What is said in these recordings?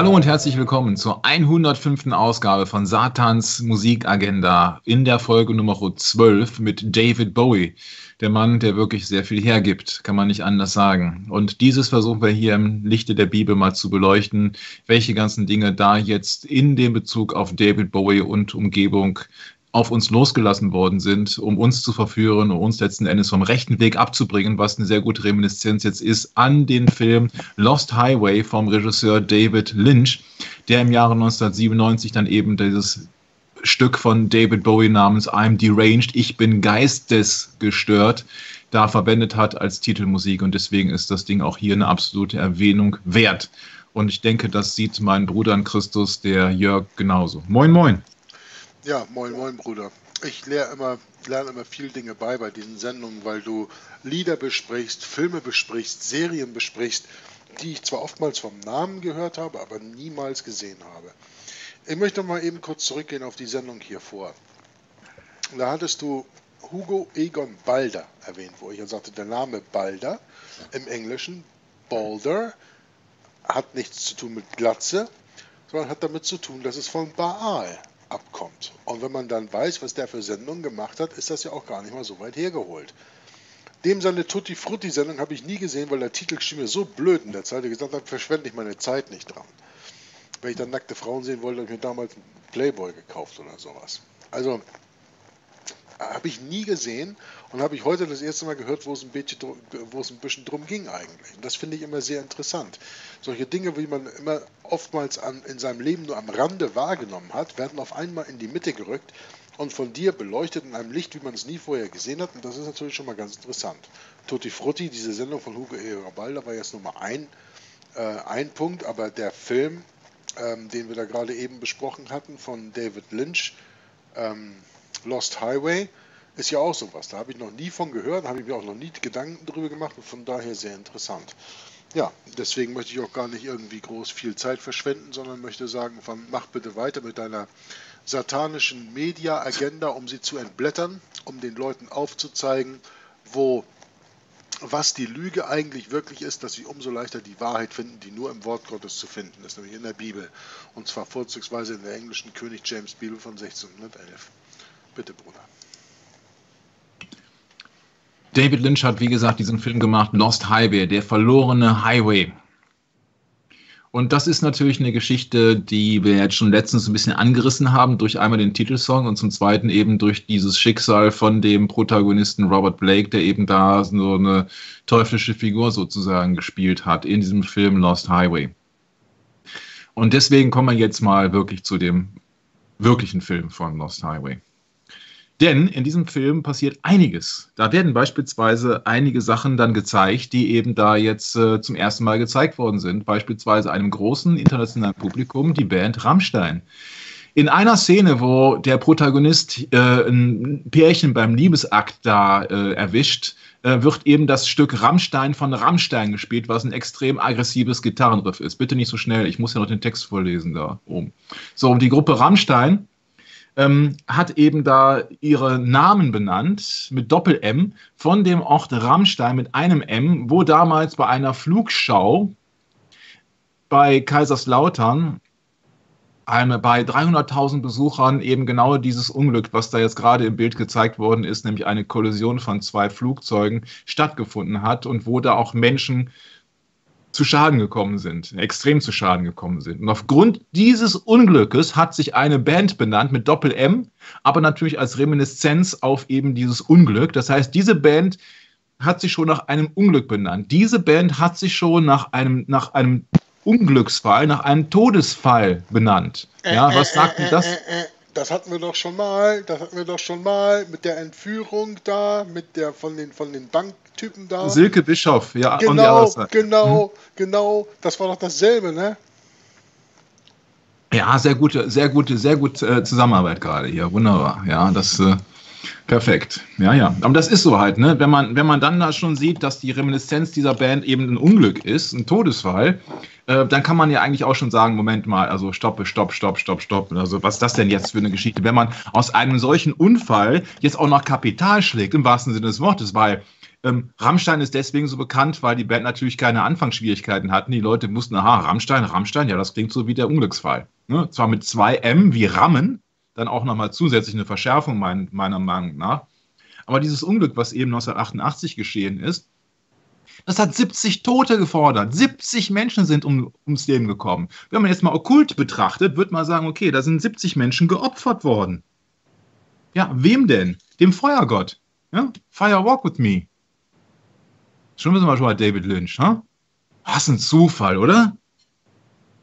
Hallo und herzlich willkommen zur 105. Ausgabe von Satans Musikagenda in der Folge Nummer 12 mit David Bowie. Der Mann, der wirklich sehr viel hergibt, kann man nicht anders sagen. Und dieses versuchen wir hier im Lichte der Bibel mal zu beleuchten, welche ganzen Dinge da jetzt in dem Bezug auf David Bowie und Umgebung auf uns losgelassen worden sind, um uns zu verführen, um uns letzten Endes vom rechten Weg abzubringen, was eine sehr gute Reminiszenz jetzt ist an den Film Lost Highway vom Regisseur David Lynch, der im Jahre 1997 dann eben dieses Stück von David Bowie namens I'm Deranged, ich bin geistesgestört, da verwendet hat als Titelmusik und deswegen ist das Ding auch hier eine absolute Erwähnung wert. Und ich denke, das sieht mein Bruder in Christus, der Jörg, genauso. Moin, moin. Ja, moin, moin, Bruder. Ich lerne immer, lerne immer viel Dinge bei bei diesen Sendungen, weil du Lieder besprichst, Filme besprichst, Serien besprichst, die ich zwar oftmals vom Namen gehört habe, aber niemals gesehen habe. Ich möchte mal eben kurz zurückgehen auf die Sendung hier vor. Da hattest du Hugo Egon Balder erwähnt, wo ich ja sagte, der Name Balder im Englischen, Balder, hat nichts zu tun mit Glatze, sondern hat damit zu tun, dass es von Baal abkommt. Und wenn man dann weiß, was der für Sendungen gemacht hat, ist das ja auch gar nicht mal so weit hergeholt. Dem seine Tutti Frutti Sendung habe ich nie gesehen, weil der Titel schien mir so blöd in der Zeit, ich gesagt habe, verschwende ich meine Zeit nicht dran. Wenn ich dann nackte Frauen sehen wollte, habe ich mir damals einen Playboy gekauft oder sowas. Also habe ich nie gesehen und habe ich heute das erste Mal gehört, wo es ein bisschen, wo es ein bisschen drum ging eigentlich. Und das finde ich immer sehr interessant. Solche Dinge, wie man immer oftmals an, in seinem Leben nur am Rande wahrgenommen hat, werden auf einmal in die Mitte gerückt und von dir beleuchtet in einem Licht, wie man es nie vorher gesehen hat. Und das ist natürlich schon mal ganz interessant. Tutti Frutti, diese Sendung von Hugo Eberbalda war jetzt Nummer ein, äh, ein Punkt, aber der Film, ähm, den wir da gerade eben besprochen hatten, von David Lynch, ähm, Lost Highway ist ja auch sowas. Da habe ich noch nie von gehört, habe ich mir auch noch nie Gedanken darüber gemacht und von daher sehr interessant. Ja, deswegen möchte ich auch gar nicht irgendwie groß viel Zeit verschwenden, sondern möchte sagen, mach bitte weiter mit deiner satanischen Media-Agenda, um sie zu entblättern, um den Leuten aufzuzeigen, wo was die Lüge eigentlich wirklich ist, dass sie umso leichter die Wahrheit finden, die nur im Wort Gottes zu finden ist, nämlich in der Bibel. Und zwar vorzugsweise in der englischen König James Bibel von 1611. Bitte, Bruder. David Lynch hat, wie gesagt, diesen Film gemacht, Lost Highway, der verlorene Highway. Und das ist natürlich eine Geschichte, die wir jetzt schon letztens ein bisschen angerissen haben, durch einmal den Titelsong und zum zweiten eben durch dieses Schicksal von dem Protagonisten Robert Blake, der eben da so eine teuflische Figur sozusagen gespielt hat in diesem Film Lost Highway. Und deswegen kommen wir jetzt mal wirklich zu dem wirklichen Film von Lost Highway. Denn in diesem Film passiert einiges. Da werden beispielsweise einige Sachen dann gezeigt, die eben da jetzt äh, zum ersten Mal gezeigt worden sind. Beispielsweise einem großen internationalen Publikum, die Band Rammstein. In einer Szene, wo der Protagonist äh, ein Pärchen beim Liebesakt da äh, erwischt, äh, wird eben das Stück Rammstein von Rammstein gespielt, was ein extrem aggressives Gitarrenriff ist. Bitte nicht so schnell, ich muss ja noch den Text vorlesen da oben. So, und die Gruppe Rammstein ähm, hat eben da ihre Namen benannt mit Doppel-M von dem Ort Rammstein mit einem M, wo damals bei einer Flugschau bei Kaiserslautern bei 300.000 Besuchern eben genau dieses Unglück, was da jetzt gerade im Bild gezeigt worden ist, nämlich eine Kollision von zwei Flugzeugen stattgefunden hat und wo da auch Menschen zu Schaden gekommen sind, extrem zu Schaden gekommen sind. Und aufgrund dieses Unglückes hat sich eine Band benannt mit Doppel-M, aber natürlich als Reminiszenz auf eben dieses Unglück. Das heißt, diese Band hat sich schon nach einem Unglück benannt. Diese Band hat sich schon nach einem, nach einem Unglücksfall, nach einem Todesfall benannt. Ja, was sagt denn das? Das hatten wir doch schon mal, das hatten wir doch schon mal mit der Entführung da, mit der von den von den Banktypen da. Silke Bischof, ja, genau, genau, hm. genau, das war doch dasselbe, ne? Ja, sehr gute, sehr gute, sehr gute äh, Zusammenarbeit gerade hier, wunderbar. Ja, das äh, perfekt. Ja, ja. Aber das ist so halt, ne? Wenn man, wenn man dann da schon sieht, dass die Reminiszenz dieser Band eben ein Unglück ist, ein Todesfall, äh, dann kann man ja eigentlich auch schon sagen, Moment mal, also stoppe, stopp, stopp, stopp, stopp. Also was ist das denn jetzt für eine Geschichte, wenn man aus einem solchen Unfall jetzt auch noch Kapital schlägt, im wahrsten Sinne des Wortes, weil ähm, Rammstein ist deswegen so bekannt, weil die Band natürlich keine Anfangsschwierigkeiten hatten. Die Leute wussten, aha, Rammstein, Rammstein, ja, das klingt so wie der Unglücksfall. Ne? Zwar mit zwei M wie Rammen, dann auch nochmal zusätzlich eine Verschärfung mein, meiner Meinung nach. Aber dieses Unglück, was eben 1988 geschehen ist, das hat 70 Tote gefordert. 70 Menschen sind um, ums Leben gekommen. Wenn man jetzt mal okkult betrachtet, wird man sagen, okay, da sind 70 Menschen geopfert worden. Ja, wem denn? Dem Feuergott. Ja? Fire walk with me. Schon wissen wir schon mal David Lynch, ha? Was ein Zufall, oder?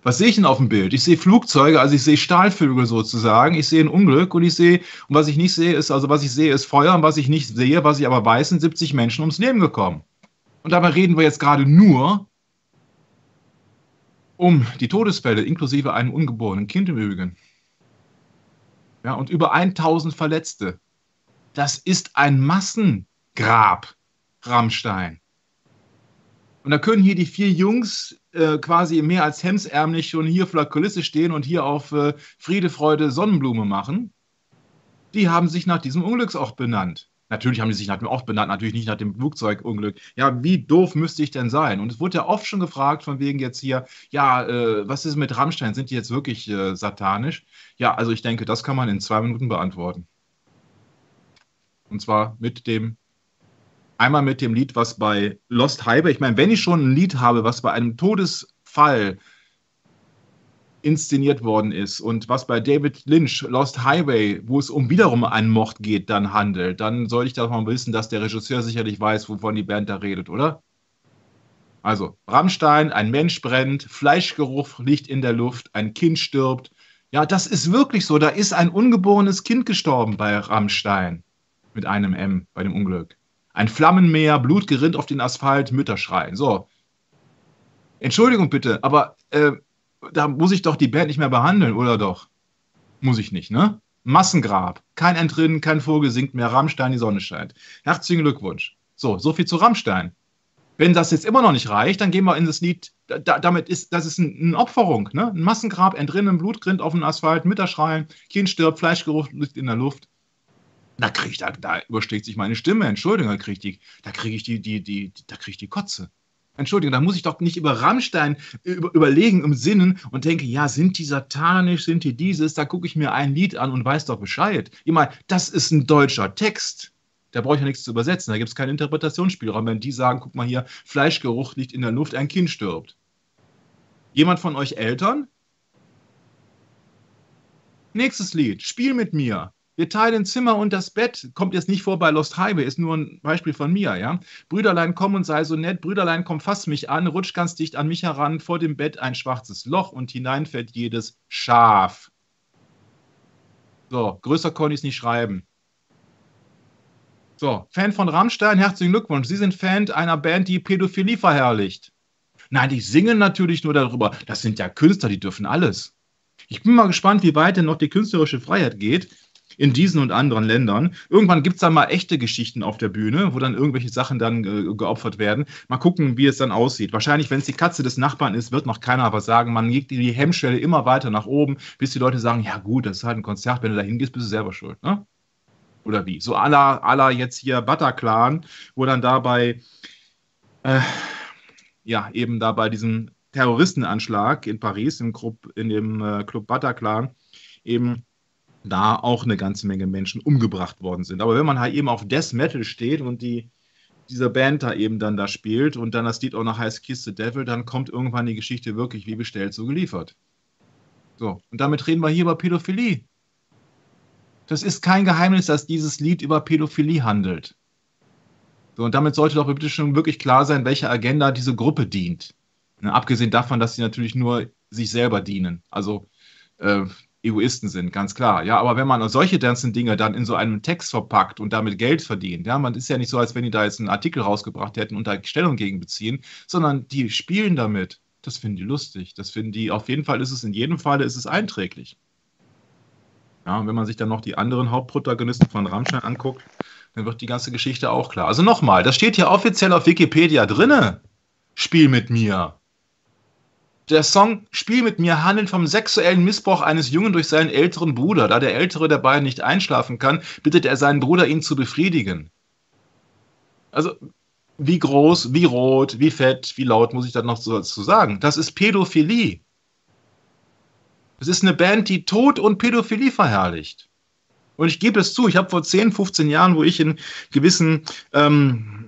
Was sehe ich denn auf dem Bild? Ich sehe Flugzeuge, also ich sehe Stahlvögel sozusagen, ich sehe ein Unglück und ich sehe, und was ich nicht sehe, ist, also was ich sehe, ist Feuer und was ich nicht sehe, was ich aber weiß, sind 70 Menschen ums Leben gekommen. Und dabei reden wir jetzt gerade nur um die Todesfälle, inklusive einem ungeborenen Kind im Übrigen. Ja, und über 1000 Verletzte. Das ist ein Massengrab, Rammstein. Und da können hier die vier Jungs äh, quasi mehr als hemsärmlich schon hier vor der Kulisse stehen und hier auf äh, Friede, Freude, Sonnenblume machen. Die haben sich nach diesem Unglücksort benannt. Natürlich haben die sich nach dem Ort benannt, natürlich nicht nach dem Flugzeugunglück. Ja, wie doof müsste ich denn sein? Und es wurde ja oft schon gefragt, von wegen jetzt hier, ja, äh, was ist mit Rammstein? Sind die jetzt wirklich äh, satanisch? Ja, also ich denke, das kann man in zwei Minuten beantworten. Und zwar mit dem Einmal mit dem Lied, was bei Lost Highway, ich meine, wenn ich schon ein Lied habe, was bei einem Todesfall inszeniert worden ist und was bei David Lynch Lost Highway, wo es um wiederum einen Mord geht, dann handelt, dann sollte ich davon wissen, dass der Regisseur sicherlich weiß, wovon die Band da redet, oder? Also, Rammstein, ein Mensch brennt, Fleischgeruch liegt in der Luft, ein Kind stirbt. Ja, das ist wirklich so. Da ist ein ungeborenes Kind gestorben bei Rammstein. Mit einem M bei dem Unglück. Ein Flammenmeer, Blut gerinnt auf den Asphalt, Mütter schreien. So. Entschuldigung bitte, aber äh, da muss ich doch die Band nicht mehr behandeln, oder doch? Muss ich nicht, ne? Massengrab. Kein Entrinnen, kein Vogel singt mehr. Rammstein, die Sonne scheint. Herzlichen Glückwunsch. So, so viel zu Rammstein. Wenn das jetzt immer noch nicht reicht, dann gehen wir in das Lied. Da, damit ist, das ist ein, eine Opferung, ne? Ein Massengrab, entrinnen, Blut grinnt auf dem Asphalt, Mütter schreien, Kind stirbt, Fleischgeruch liegt in der Luft. Da kriege ich, da, da überschlägt sich meine Stimme, Entschuldigung, da kriege ich die, da kriege ich die, die, die, da kriege ich die Kotze. Entschuldigung, da muss ich doch nicht über Rammstein über, überlegen im Sinnen und denke, ja, sind die satanisch, sind die dieses? Da gucke ich mir ein Lied an und weiß doch Bescheid. Ich meine, das ist ein deutscher Text. Da brauche ich ja nichts zu übersetzen. Da gibt es keinen Interpretationsspielraum. Wenn die sagen, guck mal hier, Fleischgeruch liegt in der Luft, ein Kind stirbt. Jemand von euch Eltern? Nächstes Lied, Spiel mit mir. Wir teilen Zimmer und das Bett. Kommt jetzt nicht vor bei Lost Highway, ist nur ein Beispiel von mir, ja. Brüderlein, komm und sei so nett. Brüderlein, komm, fass mich an, rutsch ganz dicht an mich heran. Vor dem Bett ein schwarzes Loch und hineinfällt jedes Schaf. So, größer konnte ich es nicht schreiben. So, Fan von Rammstein, herzlichen Glückwunsch. Sie sind Fan einer Band, die Pädophilie verherrlicht. Nein, die singen natürlich nur darüber. Das sind ja Künstler, die dürfen alles. Ich bin mal gespannt, wie weit denn noch die künstlerische Freiheit geht in diesen und anderen Ländern. Irgendwann gibt es dann mal echte Geschichten auf der Bühne, wo dann irgendwelche Sachen dann äh, geopfert werden. Mal gucken, wie es dann aussieht. Wahrscheinlich, wenn es die Katze des Nachbarn ist, wird noch keiner was sagen. Man legt die Hemmschwelle immer weiter nach oben, bis die Leute sagen, ja gut, das ist halt ein Konzert, wenn du da hingehst, bist du selber schuld. Ne? Oder wie? So la jetzt hier Bataclan, wo dann dabei, äh, ja, eben da bei diesem Terroristenanschlag in Paris, im Club, in dem äh, Club Bataclan, eben da auch eine ganze Menge Menschen umgebracht worden sind. Aber wenn man halt eben auf Death Metal steht und die, diese Band da eben dann da spielt und dann das Lied auch noch heißt Kiss the Devil, dann kommt irgendwann die Geschichte wirklich wie bestellt so geliefert. So, und damit reden wir hier über Pädophilie. Das ist kein Geheimnis, dass dieses Lied über Pädophilie handelt. So, und damit sollte doch bitte schon wirklich klar sein, welche Agenda diese Gruppe dient. Ne, abgesehen davon, dass sie natürlich nur sich selber dienen. Also äh, Egoisten sind, ganz klar. Ja, aber wenn man solche ganzen Dinge dann in so einem Text verpackt und damit Geld verdient, ja, man ist ja nicht so, als wenn die da jetzt einen Artikel rausgebracht hätten und da Stellung gegen beziehen, sondern die spielen damit. Das finden die lustig. Das finden die, auf jeden Fall ist es, in jedem Fall ist es einträglich. Ja, und wenn man sich dann noch die anderen Hauptprotagonisten von Rammstein anguckt, dann wird die ganze Geschichte auch klar. Also nochmal, das steht hier offiziell auf Wikipedia drinne. Spiel mit mir. Der Song Spiel mit mir handelt vom sexuellen Missbrauch eines Jungen durch seinen älteren Bruder. Da der ältere der beiden nicht einschlafen kann, bittet er seinen Bruder, ihn zu befriedigen. Also, wie groß, wie rot, wie fett, wie laut muss ich da noch dazu sagen? Das ist Pädophilie. Es ist eine Band, die Tod und Pädophilie verherrlicht. Und ich gebe es zu, ich habe vor 10, 15 Jahren, wo ich in gewissen, ähm,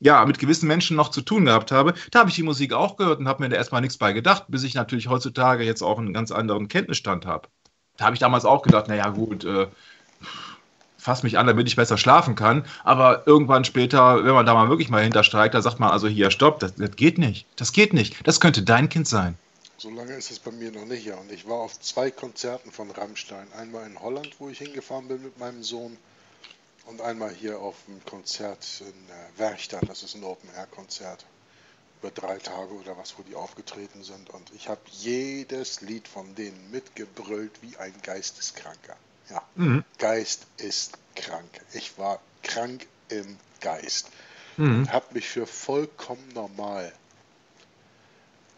ja, mit gewissen Menschen noch zu tun gehabt habe, da habe ich die Musik auch gehört und habe mir da erstmal nichts bei gedacht, bis ich natürlich heutzutage jetzt auch einen ganz anderen Kenntnisstand habe. Da habe ich damals auch gedacht, naja gut, äh, fass mich an, damit ich besser schlafen kann. Aber irgendwann später, wenn man da mal wirklich mal hinterstreikt, da sagt man also hier, stopp, das, das geht nicht. Das geht nicht. Das könnte dein Kind sein. So lange ist es bei mir noch nicht, ja. Und ich war auf zwei Konzerten von Rammstein. Einmal in Holland, wo ich hingefahren bin mit meinem Sohn. Und einmal hier auf dem Konzert in äh, Werchter. Das ist ein Open-Air-Konzert. Über drei Tage oder was, wo die aufgetreten sind. Und ich habe jedes Lied von denen mitgebrüllt wie ein Geisteskranker. Ja, mhm. Geist ist krank. Ich war krank im Geist. Mhm. Habe mich für vollkommen normal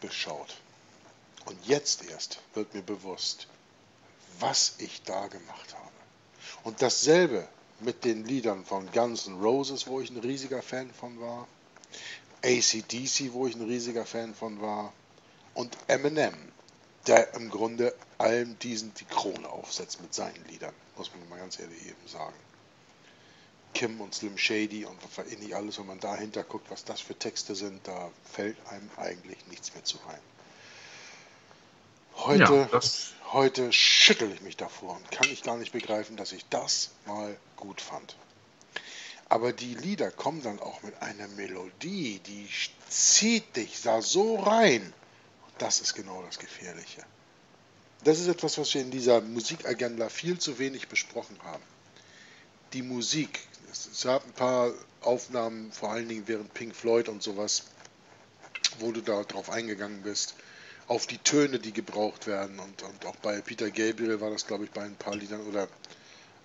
beschaut. Und jetzt erst wird mir bewusst, was ich da gemacht habe. Und dasselbe mit den Liedern von Guns N' Roses, wo ich ein riesiger Fan von war, ACDC, wo ich ein riesiger Fan von war, und Eminem, der im Grunde allem diesen die Krone aufsetzt mit seinen Liedern, muss man mal ganz ehrlich eben sagen. Kim und Slim Shady und nicht alles, wenn man dahinter guckt, was das für Texte sind, da fällt einem eigentlich nichts mehr zu ein. Heute, ja, heute schüttel ich mich davor und kann ich gar nicht begreifen, dass ich das mal gut fand. Aber die Lieder kommen dann auch mit einer Melodie, die zieht dich da so rein. Das ist genau das Gefährliche. Das ist etwas, was wir in dieser Musikagenda viel zu wenig besprochen haben. Die Musik. Es gab ein paar Aufnahmen, vor allen Dingen während Pink Floyd und sowas, wo du darauf eingegangen bist auf die Töne, die gebraucht werden. Und, und auch bei Peter Gabriel war das, glaube ich, bei ein paar Liedern. Oder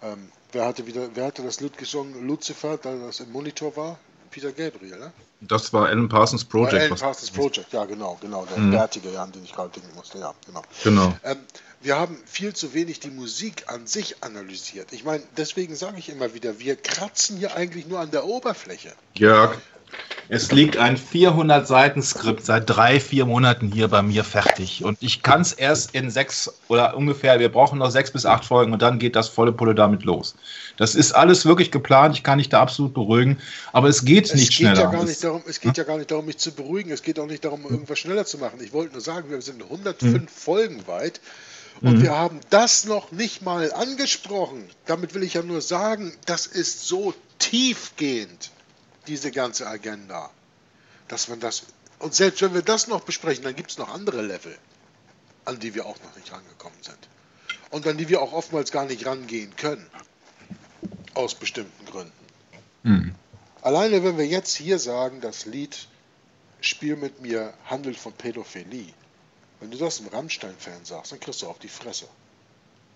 ähm, wer hatte wieder, wer hatte das Lied gesungen? Lucifer, da das im Monitor war? Peter Gabriel, ne? Das war Alan Parsons Project. Alan Parsons Project, ja genau, genau, der mhm. bärtige, ja, an den ich gerade denken musste, ja, genau. Genau. Ähm, wir haben viel zu wenig die Musik an sich analysiert. Ich meine, deswegen sage ich immer wieder, wir kratzen hier eigentlich nur an der Oberfläche. Jörg, es liegt ein 400 Seiten Skript seit drei, vier Monaten hier bei mir fertig. Und ich kann es erst in sechs oder ungefähr, wir brauchen noch sechs bis acht Folgen und dann geht das volle Pulle damit los. Das ist alles wirklich geplant, ich kann dich da absolut beruhigen, aber es geht es nicht geht schneller. Ja gar nicht darum, es geht hm? ja gar nicht darum, mich zu beruhigen, es geht auch nicht darum, irgendwas schneller zu machen. Ich wollte nur sagen, wir sind 105 hm. Folgen weit. Und mhm. wir haben das noch nicht mal angesprochen. Damit will ich ja nur sagen, das ist so tiefgehend diese ganze Agenda. Dass man das, und selbst wenn wir das noch besprechen, dann gibt es noch andere Level, an die wir auch noch nicht rangekommen sind. Und an die wir auch oftmals gar nicht rangehen können. Aus bestimmten Gründen. Mhm. Alleine wenn wir jetzt hier sagen, das Lied Spiel mit mir handelt von Pädophilie. Wenn du das im Rammstein-Fan sagst, dann kriegst du auf die Fresse.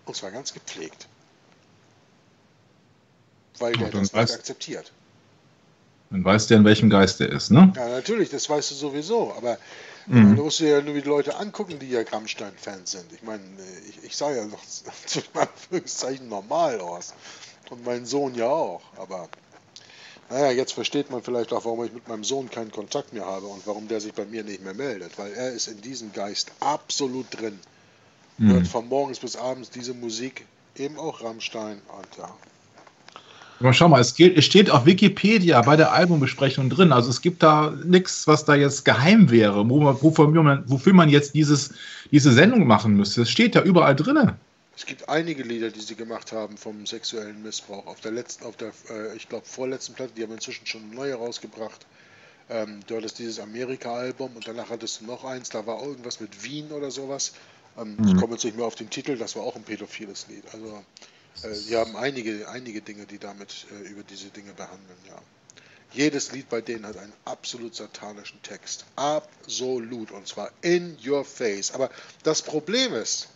Und zwar ganz gepflegt. Weil der das nicht akzeptiert. Dann weißt du ja, in welchem Geist er ist, ne? Ja, natürlich, das weißt du sowieso. Aber mhm. du musst dir ja nur die Leute angucken, die ja Grammstein-Fans sind. Ich meine, ich, ich sah ja noch zu Anführungszeichen normal aus. Und mein Sohn ja auch. Aber naja, jetzt versteht man vielleicht auch, warum ich mit meinem Sohn keinen Kontakt mehr habe und warum der sich bei mir nicht mehr meldet. Weil er ist in diesem Geist absolut drin. Mhm. Hört von morgens bis abends diese Musik, eben auch Rammstein. Und ja, aber schau mal, es, gilt, es steht auf Wikipedia bei der Albumbesprechung drin. Also es gibt da nichts, was da jetzt geheim wäre, wo man, wofür, man, wofür man jetzt dieses, diese Sendung machen müsste. Es steht da überall drin. Es gibt einige Lieder, die sie gemacht haben vom sexuellen Missbrauch. Auf der letzten, auf der, äh, ich glaube, vorletzten Platte, die haben inzwischen schon neue rausgebracht. Ähm, du hattest dieses Amerika-Album und danach hattest du noch eins, da war irgendwas mit Wien oder sowas. Ähm, mhm. Ich komme jetzt nicht mehr auf den Titel, das war auch ein pädophiles Lied. Also äh, sie haben einige, einige Dinge, die damit äh, über diese Dinge behandeln, ja. Jedes Lied bei denen hat einen absolut satanischen Text. Absolut. Und zwar in your face. Aber das Problem ist,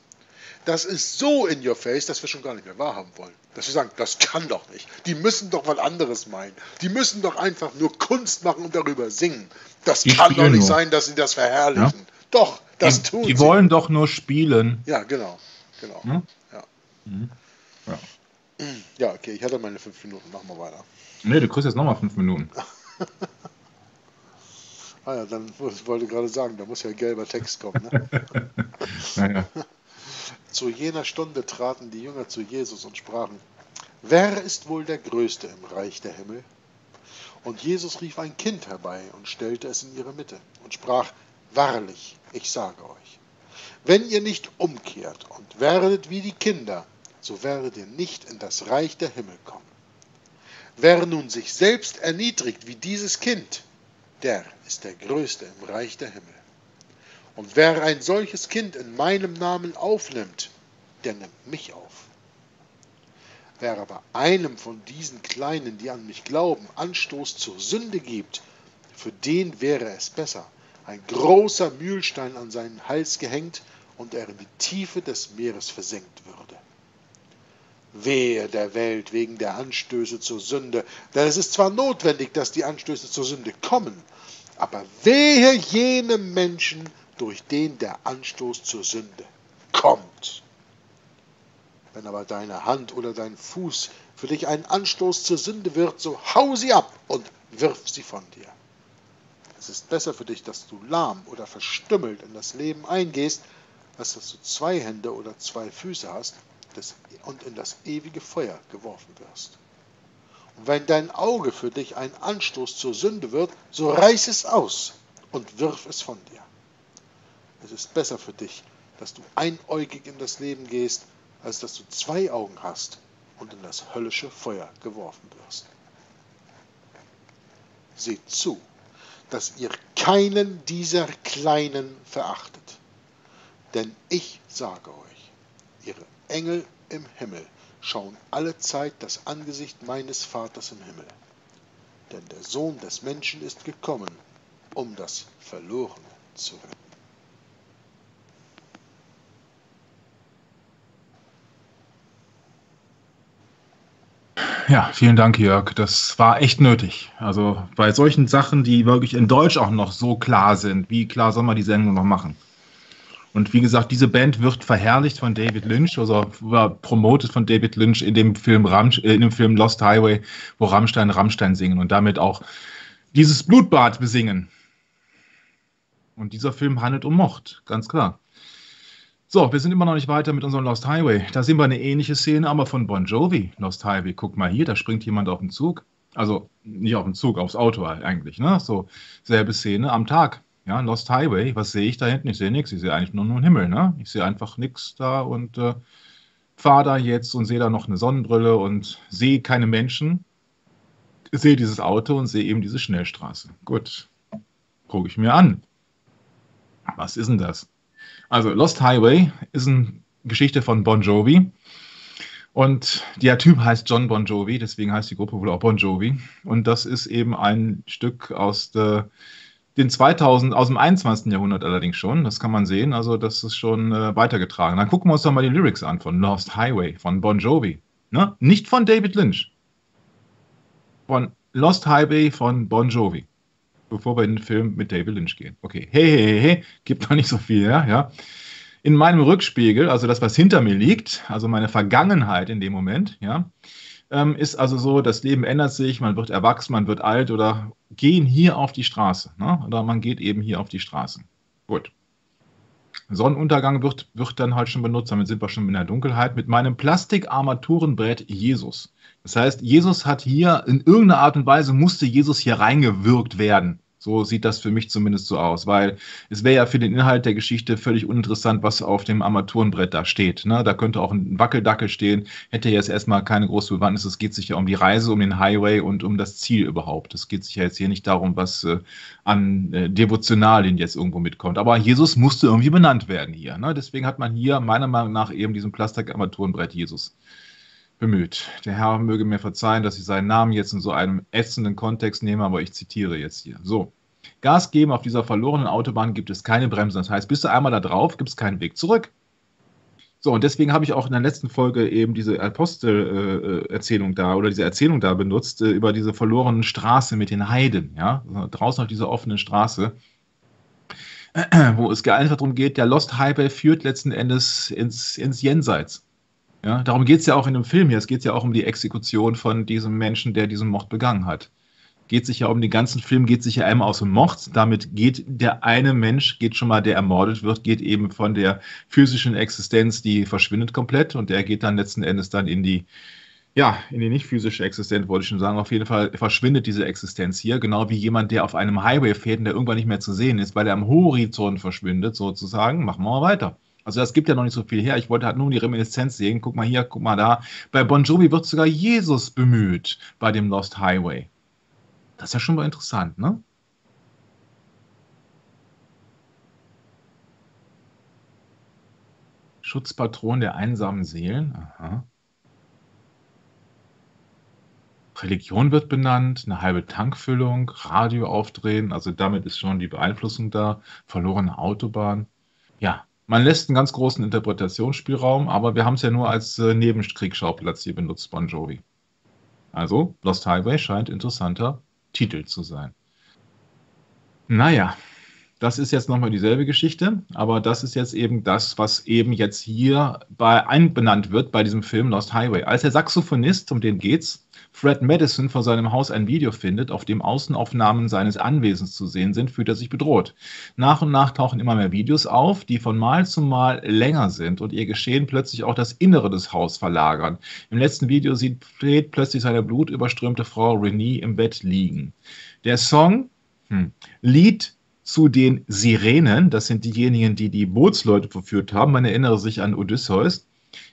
das ist so in your face, dass wir schon gar nicht mehr wahrhaben wollen. Dass wir sagen, das kann doch nicht. Die müssen doch was anderes meinen. Die müssen doch einfach nur Kunst machen und darüber singen. Das die kann doch nicht nur. sein, dass sie das verherrlichen. Ja? Doch, Das die, tun die sie. wollen doch nur spielen. Ja, genau. genau. Hm? Ja. Mhm. Ja. ja, okay, ich hatte meine fünf Minuten. Machen wir weiter. Nee, du kriegst jetzt nochmal fünf Minuten. Ah ja, dann ich wollte gerade sagen, da muss ja gelber Text kommen. Ne? Naja. Zu jener Stunde traten die Jünger zu Jesus und sprachen, wer ist wohl der Größte im Reich der Himmel? Und Jesus rief ein Kind herbei und stellte es in ihre Mitte und sprach, wahrlich, ich sage euch, wenn ihr nicht umkehrt und werdet wie die Kinder, so werdet ihr nicht in das Reich der Himmel kommen. Wer nun sich selbst erniedrigt wie dieses Kind, der ist der Größte im Reich der Himmel. Und wer ein solches Kind in meinem Namen aufnimmt, der nimmt mich auf. Wer aber einem von diesen Kleinen, die an mich glauben, Anstoß zur Sünde gibt, für den wäre es besser, ein großer Mühlstein an seinen Hals gehängt und er in die Tiefe des Meeres versenkt würde. Wehe der Welt wegen der Anstöße zur Sünde, denn es ist zwar notwendig, dass die Anstöße zur Sünde kommen, aber wehe jenem Menschen, durch den der Anstoß zur Sünde kommt. Wenn aber deine Hand oder dein Fuß für dich ein Anstoß zur Sünde wird, so hau sie ab und wirf sie von dir. Es ist besser für dich, dass du lahm oder verstümmelt in das Leben eingehst, als dass du zwei Hände oder zwei Füße hast und in das ewige Feuer geworfen wirst. Und wenn dein Auge für dich ein Anstoß zur Sünde wird, so reiß es aus und wirf es von dir. Es ist besser für dich, dass du einäugig in das Leben gehst, als dass du zwei Augen hast und in das höllische Feuer geworfen wirst. Seht zu, dass ihr keinen dieser Kleinen verachtet. Denn ich sage euch, ihre Engel im Himmel schauen alle Zeit das Angesicht meines Vaters im Himmel. Denn der Sohn des Menschen ist gekommen, um das Verlorene zu retten. Ja, vielen Dank, Jörg. Das war echt nötig. Also bei solchen Sachen, die wirklich in Deutsch auch noch so klar sind, wie klar soll man die Sendung noch machen? Und wie gesagt, diese Band wird verherrlicht von David Lynch, also promotet von David Lynch in dem Film, Ram, äh, in dem Film Lost Highway, wo Rammstein Rammstein singen und damit auch dieses Blutbad besingen. Und dieser Film handelt um Mord, ganz klar. So, wir sind immer noch nicht weiter mit unserem Lost Highway. Da sehen wir eine ähnliche Szene, aber von Bon Jovi, Lost Highway. Guck mal hier, da springt jemand auf den Zug. Also nicht auf den Zug, aufs Auto eigentlich. Ne? So, selbe Szene am Tag. Ja, Lost Highway. Was sehe ich da hinten? Ich sehe nichts. Ich sehe eigentlich nur einen Himmel. Ne? Ich sehe einfach nichts da und äh, fahre da jetzt und sehe da noch eine Sonnenbrille und sehe keine Menschen. Sehe dieses Auto und sehe eben diese Schnellstraße. Gut, gucke ich mir an. Was ist denn das? Also Lost Highway ist eine Geschichte von Bon Jovi. Und der Typ heißt John Bon Jovi, deswegen heißt die Gruppe wohl auch Bon Jovi. Und das ist eben ein Stück aus der, den 2000, aus dem 21. Jahrhundert allerdings schon. Das kann man sehen. Also das ist schon äh, weitergetragen. Dann gucken wir uns doch mal die Lyrics an von Lost Highway von Bon Jovi. Ne? Nicht von David Lynch. Von Lost Highway von Bon Jovi bevor wir in den Film mit David Lynch gehen. Okay, hey, hey, hey, hey, gibt noch nicht so viel, ja, ja. In meinem Rückspiegel, also das, was hinter mir liegt, also meine Vergangenheit in dem Moment, ja, ähm, ist also so, das Leben ändert sich, man wird erwachsen, man wird alt oder gehen hier auf die Straße, ne? oder man geht eben hier auf die Straße. Gut. Sonnenuntergang wird, wird dann halt schon benutzt, damit sind wir schon in der Dunkelheit, mit meinem Plastikarmaturenbrett Jesus. Das heißt, Jesus hat hier in irgendeiner Art und Weise musste Jesus hier reingewirkt werden. So sieht das für mich zumindest so aus, weil es wäre ja für den Inhalt der Geschichte völlig uninteressant, was auf dem Armaturenbrett da steht. Ne? Da könnte auch ein Wackeldackel stehen, hätte jetzt erstmal keine große Bewandtnis. Es geht sich ja um die Reise, um den Highway und um das Ziel überhaupt. Es geht sich ja jetzt hier nicht darum, was äh, an äh, Devotionalien jetzt irgendwo mitkommt. Aber Jesus musste irgendwie benannt werden hier. Ne? Deswegen hat man hier meiner Meinung nach eben diesen Plastik-Armaturenbrett Jesus bemüht. Der Herr möge mir verzeihen, dass ich seinen Namen jetzt in so einem ätzenden Kontext nehme, aber ich zitiere jetzt hier. So. Gas geben auf dieser verlorenen Autobahn gibt es keine Bremsen. Das heißt, bist du einmal da drauf, gibt es keinen Weg zurück. So, und deswegen habe ich auch in der letzten Folge eben diese Apostel-Erzählung äh, da oder diese Erzählung da benutzt äh, über diese verlorene Straße mit den Heiden, ja, draußen auf dieser offenen Straße. wo es einfach darum geht, der Lost Highway führt letzten Endes ins, ins Jenseits. Ja, darum geht es ja auch in dem Film hier. Es geht ja auch um die Exekution von diesem Menschen, der diesen Mord begangen hat. Geht sich ja um den ganzen Film, geht sich ja einmal aus dem Mord. Damit geht der eine Mensch, geht schon mal, der ermordet wird, geht eben von der physischen Existenz, die verschwindet komplett und der geht dann letzten Endes dann in die, ja, in die nicht physische Existenz, wollte ich schon sagen. Auf jeden Fall verschwindet diese Existenz hier, genau wie jemand, der auf einem Highway fährt und der irgendwann nicht mehr zu sehen ist, weil er am Horizont verschwindet, sozusagen. Machen wir mal weiter. Also das gibt ja noch nicht so viel her. Ich wollte halt nur die Reminiszenz sehen. Guck mal hier, guck mal da. Bei Bon Jovi wird sogar Jesus bemüht bei dem Lost Highway. Das ist ja schon mal interessant, ne? Schutzpatron der einsamen Seelen. Aha. Religion wird benannt, eine halbe Tankfüllung, Radio aufdrehen, also damit ist schon die Beeinflussung da, verlorene Autobahn. Ja, man lässt einen ganz großen Interpretationsspielraum, aber wir haben es ja nur als äh, Nebenkriegsschauplatz hier benutzt, Bon Jovi. Also, Lost Highway scheint interessanter Titel zu sein. Naja, das ist jetzt nochmal dieselbe Geschichte, aber das ist jetzt eben das, was eben jetzt hier bei einbenannt wird bei diesem Film Lost Highway. Als der Saxophonist, um den geht's, Fred Madison vor seinem Haus ein Video findet, auf dem Außenaufnahmen seines Anwesens zu sehen sind, fühlt er sich bedroht. Nach und nach tauchen immer mehr Videos auf, die von Mal zu Mal länger sind und ihr Geschehen plötzlich auch das Innere des Hauses verlagern. Im letzten Video sieht Fred plötzlich seine blutüberströmte Frau Renee im Bett liegen. Der Song hm, Lied zu den Sirenen, das sind diejenigen, die die Bootsleute verführt haben, man erinnere sich an Odysseus,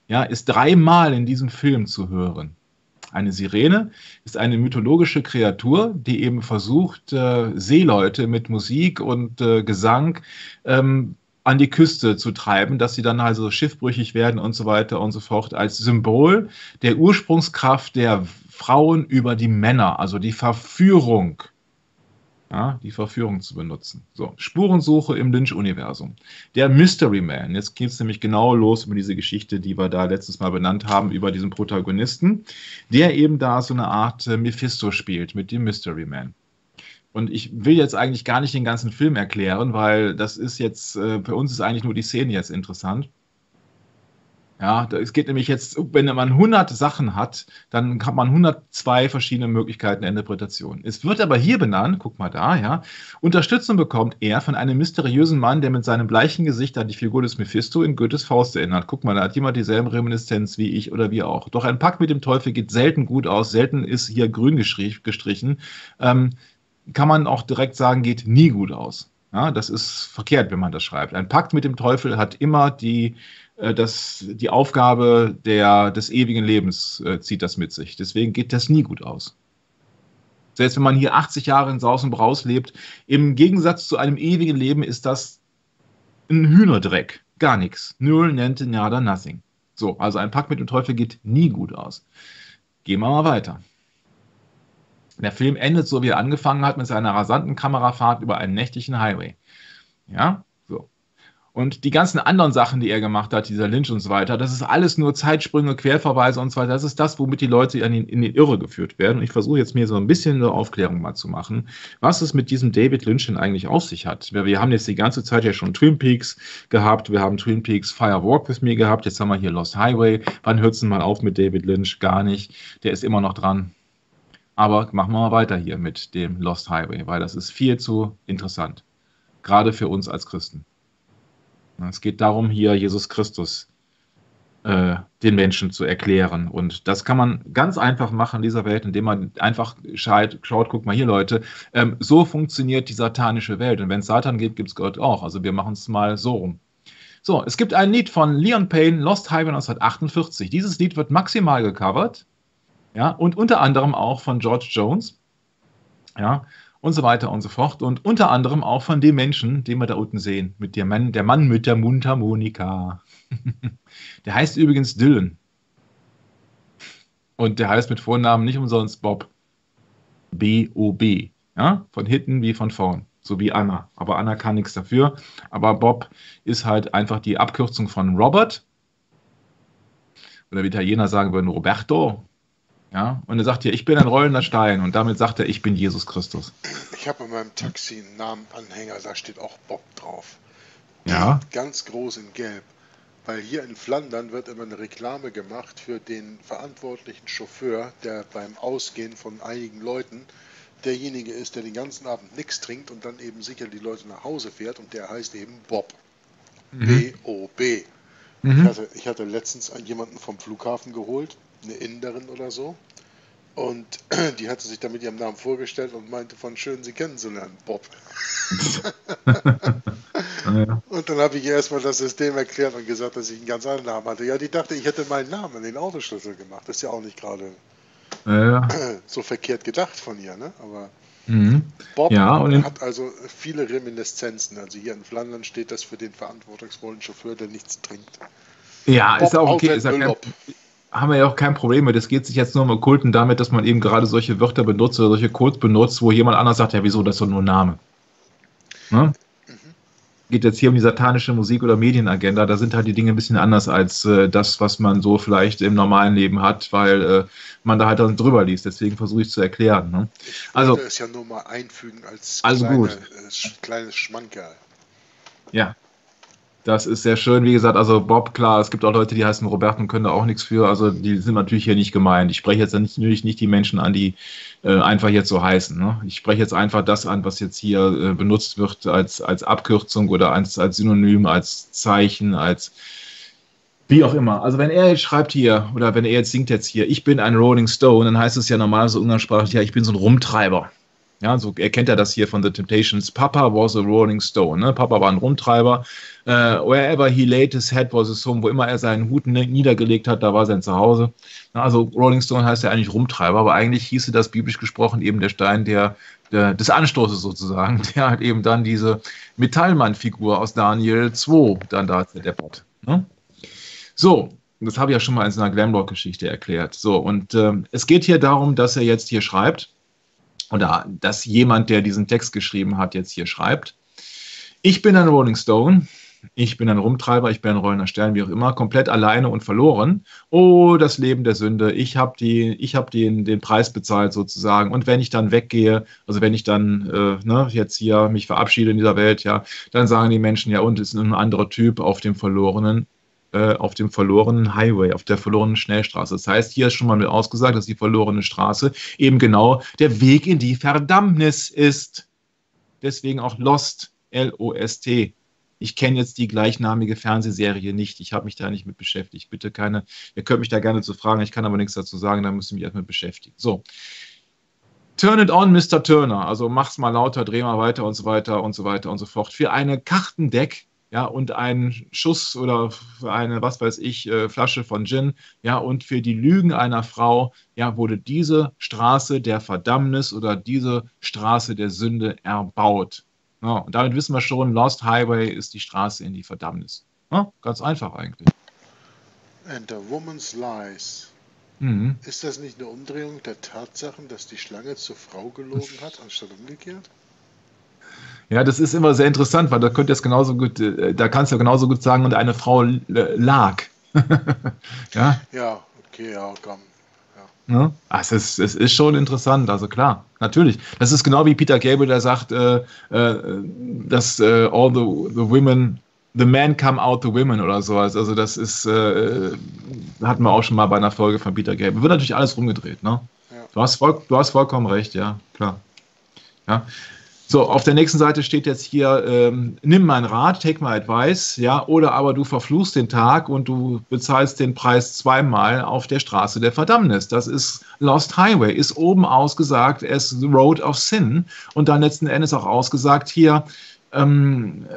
ja, ist dreimal in diesem Film zu hören. Eine Sirene ist eine mythologische Kreatur, die eben versucht, äh, Seeleute mit Musik und äh, Gesang ähm, an die Küste zu treiben, dass sie dann also schiffbrüchig werden und so weiter und so fort, als Symbol der Ursprungskraft der Frauen über die Männer, also die Verführung ja, die Verführung zu benutzen. So, Spurensuche im Lynch-Universum. Der Mystery Man. Jetzt geht es nämlich genau los über diese Geschichte, die wir da letztes Mal benannt haben, über diesen Protagonisten, der eben da so eine Art äh, Mephisto spielt mit dem Mystery Man. Und ich will jetzt eigentlich gar nicht den ganzen Film erklären, weil das ist jetzt, äh, für uns ist eigentlich nur die Szene jetzt interessant. Ja, es geht nämlich jetzt, wenn man 100 Sachen hat, dann hat man 102 verschiedene Möglichkeiten der Interpretation. Es wird aber hier benannt, guck mal da, ja, Unterstützung bekommt er von einem mysteriösen Mann, der mit seinem bleichen Gesicht an die Figur des Mephisto in Goethes Faust erinnert. Guck mal, da hat jemand dieselbe Reminiszenz wie ich oder wie auch. Doch ein Pakt mit dem Teufel geht selten gut aus, selten ist hier grün gestrichen. Ähm, kann man auch direkt sagen, geht nie gut aus. Ja, das ist verkehrt, wenn man das schreibt. Ein Pakt mit dem Teufel hat immer die äh, das, die Aufgabe der, des ewigen Lebens äh, zieht das mit sich. Deswegen geht das nie gut aus. Selbst wenn man hier 80 Jahre in Saus und Braus lebt, im Gegensatz zu einem ewigen Leben ist das ein Hühnerdreck. Gar nichts. Null, nente, nada, nothing. So, also ein Pakt mit dem Teufel geht nie gut aus. Gehen wir mal weiter. Der Film endet so, wie er angefangen hat, mit seiner rasanten Kamerafahrt über einen nächtlichen Highway. Ja, und die ganzen anderen Sachen, die er gemacht hat, dieser Lynch und so weiter, das ist alles nur Zeitsprünge, Querverweise und so weiter. Das ist das, womit die Leute in, in die Irre geführt werden. Und ich versuche jetzt mir so ein bisschen eine Aufklärung mal zu machen, was es mit diesem David Lynch denn eigentlich auf sich hat. Wir, wir haben jetzt die ganze Zeit ja schon Twin Peaks gehabt, wir haben Twin Peaks Fire Walk with Me gehabt, jetzt haben wir hier Lost Highway. Wann hört es denn mal auf mit David Lynch? Gar nicht. Der ist immer noch dran. Aber machen wir mal weiter hier mit dem Lost Highway, weil das ist viel zu interessant. Gerade für uns als Christen. Es geht darum, hier Jesus Christus äh, den Menschen zu erklären. Und das kann man ganz einfach machen in dieser Welt, indem man einfach schaut, schaut guck mal hier, Leute, ähm, so funktioniert die satanische Welt. Und wenn es Satan gibt, gibt es Gott auch. Also wir machen es mal so rum. So, es gibt ein Lied von Leon Payne, Lost Highway 1948. Dieses Lied wird maximal gecovert. Ja, und unter anderem auch von George Jones. Ja, und so weiter und so fort. Und unter anderem auch von dem Menschen, den wir da unten sehen, mit dem Mann, der Mann mit der Mundharmonika. der heißt übrigens Dylan. Und der heißt mit Vornamen nicht umsonst Bob. B-O-B. Ja? Von hinten wie von vorn. So wie Anna. Aber Anna kann nichts dafür. Aber Bob ist halt einfach die Abkürzung von Robert. Oder wie Italiener sagen würden, Roberto. Ja, und er sagt hier, ich bin ein rollender Stein und damit sagt er, ich bin Jesus Christus. Ich habe in meinem Taxi einen Namenanhänger, da steht auch Bob drauf. Ja. Ganz groß in Gelb. Weil hier in Flandern wird immer eine Reklame gemacht für den verantwortlichen Chauffeur, der beim Ausgehen von einigen Leuten derjenige ist, der den ganzen Abend nichts trinkt und dann eben sicher die Leute nach Hause fährt und der heißt eben Bob. Mhm. B-O-B. Mhm. Ich, hatte, ich hatte letztens jemanden vom Flughafen geholt, eine Inderin oder so. Und die hatte sich dann mit ihrem Namen vorgestellt und meinte von schön, sie kennenzulernen, Bob. Ja. Und dann habe ich ihr erstmal das System erklärt und gesagt, dass ich einen ganz anderen Namen hatte. Ja, die dachte, ich hätte meinen Namen in den Autoschlüssel gemacht. Das ist ja auch nicht gerade Ja. so verkehrt gedacht von ihr, ne? Aber Mhm. Bob Ja, hat also viele Reminiszenzen. Also hier in Flandern steht das für den verantwortungsvollen Chauffeur, der nichts trinkt. Ja, ist Bob auch okay. Ist ja kein. Haben wir ja auch kein Problem mit. Es geht sich jetzt nur um Okkulten damit, dass man eben gerade solche Wörter benutzt oder solche Codes benutzt, wo jemand anders sagt, ja, wieso, das ist doch nur ein Name. Ne? Geht jetzt hier um die satanische Musik- oder Medienagenda, da sind halt die Dinge ein bisschen anders als äh, das, was man so vielleicht im normalen Leben hat, weil äh, man da halt dann drüber liest. Deswegen versuche ich es zu erklären. Ne? Ich Also- es ja nur mal einfügen als Also kleine, gut. äh, kleines Schmankerl. Ja. Das ist sehr schön. Wie gesagt, also Bob, klar, es gibt auch Leute, die heißen Robert und können da auch nichts für. Also die sind natürlich hier nicht gemeint. Ich spreche jetzt natürlich nicht die Menschen an, die äh, einfach jetzt so heißen. Ne? Ich spreche jetzt einfach das an, was jetzt hier äh, benutzt wird als, als Abkürzung oder als, als Synonym, als Zeichen, als wie auch immer. Also wenn er jetzt schreibt hier oder wenn er jetzt singt jetzt hier, ich bin ein Rolling Stone, dann heißt es ja normal so umgangssprachlich, ja, ich bin so ein Rumtreiber. Ja, so erkennt er das hier von The Temptations. Papa was a Rolling Stone. Ne? Papa war ein Rumtreiber. Äh, wherever he laid his head was his home. Wo immer er seinen Hut ne- niedergelegt hat, da war sein Zuhause. Na, also Rolling Stone heißt ja eigentlich Rumtreiber, aber eigentlich hieße das biblisch gesprochen eben der Stein der, der, des Anstoßes sozusagen, der halt eben dann diese Metallmann-Figur aus Daniel 2 dann da zerdeppert. Ne? So, das habe ich ja schon mal in so einer Glamrock-Geschichte erklärt. So, und ähm, es geht hier darum, dass er jetzt hier schreibt, oder dass jemand, der diesen Text geschrieben hat, jetzt hier schreibt. Ich bin ein Rolling Stone, ich bin ein Rumtreiber, ich bin ein rollender Stern, wie auch immer, komplett alleine und verloren. Oh, das Leben der Sünde, ich habe hab den, den Preis bezahlt sozusagen. Und wenn ich dann weggehe, also wenn ich dann äh, ne, jetzt hier mich verabschiede in dieser Welt, ja, dann sagen die Menschen, ja, und es ist ein anderer Typ auf dem verlorenen äh, auf dem verlorenen Highway, auf der verlorenen Schnellstraße. Das heißt, hier ist schon mal mit ausgesagt, dass die verlorene Straße eben genau der Weg in die Verdammnis ist. Deswegen auch Lost, L-O-S-T. Ich kenne jetzt die gleichnamige Fernsehserie nicht. Ich habe mich da nicht mit beschäftigt. Bitte keine, ihr könnt mich da gerne zu fragen. Ich kann aber nichts dazu sagen. Da müsst ihr mich erstmal beschäftigen. So. Turn it on, Mr. Turner. Also mach's mal lauter, dreh mal weiter und so weiter und so weiter und so fort. Für eine Kartendeck ja, und einen Schuss oder eine, was weiß ich, äh, Flasche von Gin, ja, und für die Lügen einer Frau, ja, wurde diese Straße der Verdammnis oder diese Straße der Sünde erbaut. Ja, und damit wissen wir schon, Lost Highway ist die Straße in die Verdammnis. Ja, ganz einfach eigentlich. And a woman's lies. Mhm. Ist das nicht eine Umdrehung der Tatsachen, dass die Schlange zur Frau gelogen hat, anstatt umgekehrt? Ja, das ist immer sehr interessant, weil da könnte es genauso gut, äh, da kannst du genauso gut sagen, und eine Frau äh, lag. ja, Ja, okay, ja, komm. Ne? Ah, es, ist, es ist schon interessant, also klar, natürlich. Das ist genau wie Peter Gable, der sagt, äh, äh, dass äh, all the, the women, the men come out the women oder sowas. Also das ist, äh, hatten wir auch schon mal bei einer Folge von Peter Gable. Wird natürlich alles rumgedreht, ne? Ja. Du, hast voll, du hast vollkommen recht, ja, klar. Ja. So, auf der nächsten Seite steht jetzt hier, ähm, nimm mein Rat, take my advice, ja, oder aber du verfluchst den Tag und du bezahlst den Preis zweimal auf der Straße der Verdammnis. Das ist Lost Highway, ist oben ausgesagt as the road of sin und dann letzten Endes auch ausgesagt hier, ähm, äh,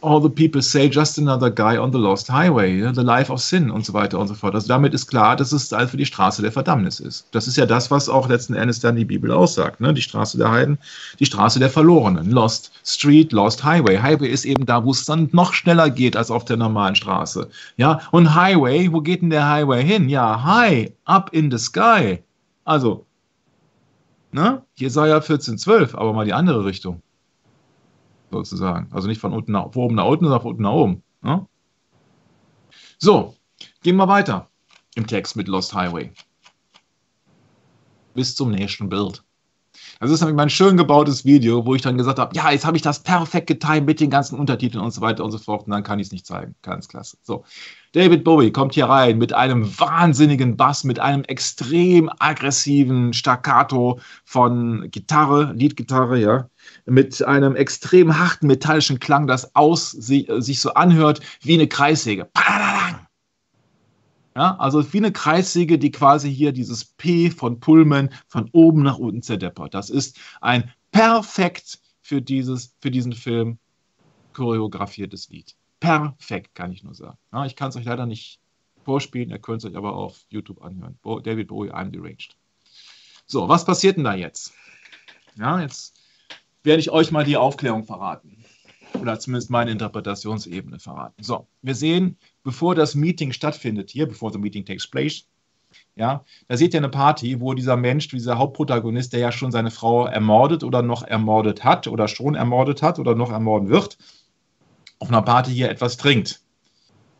all the people say just another guy on the lost highway, the life of sin und so weiter und so fort. Also damit ist klar, dass es also die Straße der Verdammnis ist. Das ist ja das, was auch letzten Endes dann die Bibel aussagt. Ne? Die Straße der Heiden, die Straße der Verlorenen. Lost Street, Lost Highway. Highway ist eben da, wo es dann noch schneller geht als auf der normalen Straße. Ja, und Highway, wo geht denn der Highway hin? Ja, high, up in the sky. Also, ne? Jesaja 14,12, aber mal die andere Richtung sozusagen. Also nicht von unten nach oben nach unten, sondern von unten nach oben. Ne? So, gehen wir weiter im Text mit Lost Highway. Bis zum nächsten Bild. Das ist nämlich mein schön gebautes Video, wo ich dann gesagt habe, ja, jetzt habe ich das perfekt getimt mit den ganzen Untertiteln und so weiter und so fort. Und dann kann ich es nicht zeigen. Ganz klasse. So. David Bowie kommt hier rein mit einem wahnsinnigen Bass, mit einem extrem aggressiven Staccato von Gitarre, Leadgitarre, ja, mit einem extrem harten metallischen Klang, das aus, sich, so anhört wie eine Kreissäge. Ja, also wie eine Kreissäge, die quasi hier dieses P von Pullman von oben nach unten zerdeppert. Das ist ein perfekt für, dieses, für diesen Film choreografiertes Lied. Perfekt, kann ich nur sagen. Ja, ich kann es euch leider nicht vorspielen, ihr könnt es euch aber auf YouTube anhören. David Bowie, I'm Deranged. So, was passiert denn da jetzt? Ja, jetzt werde ich euch mal die Aufklärung verraten oder zumindest meine Interpretationsebene verraten. So, wir sehen, bevor das Meeting stattfindet hier, bevor the meeting takes place, ja, da seht ihr eine Party, wo dieser Mensch, dieser Hauptprotagonist, der ja schon seine Frau ermordet oder noch ermordet hat oder schon ermordet hat oder noch ermorden wird, auf einer Party hier etwas trinkt.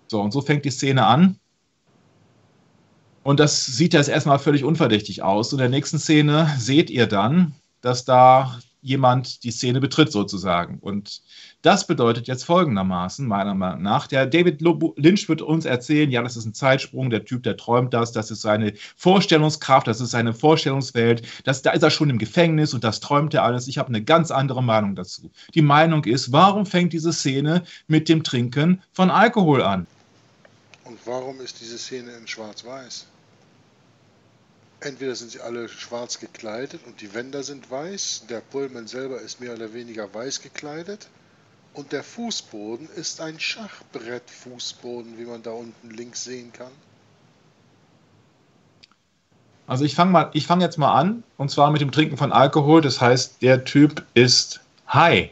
So, und so fängt die Szene an. Und das sieht jetzt erstmal völlig unverdächtig aus. In der nächsten Szene seht ihr dann, dass da jemand die Szene betritt sozusagen. Und das bedeutet jetzt folgendermaßen, meiner Meinung nach, der David Lynch wird uns erzählen, ja, das ist ein Zeitsprung, der Typ, der träumt das, das ist seine Vorstellungskraft, das ist seine Vorstellungswelt, das, da ist er schon im Gefängnis und das träumt er alles. Ich habe eine ganz andere Meinung dazu. Die Meinung ist, warum fängt diese Szene mit dem Trinken von Alkohol an? Und warum ist diese Szene in Schwarz-Weiß? Entweder sind sie alle schwarz gekleidet und die Wände sind weiß, der Pullman selber ist mehr oder weniger weiß gekleidet und der Fußboden ist ein Schachbrettfußboden, wie man da unten links sehen kann. Also ich fange mal, jetzt mal an und zwar mit dem Trinken von Alkohol. Das heißt, der Typ ist high.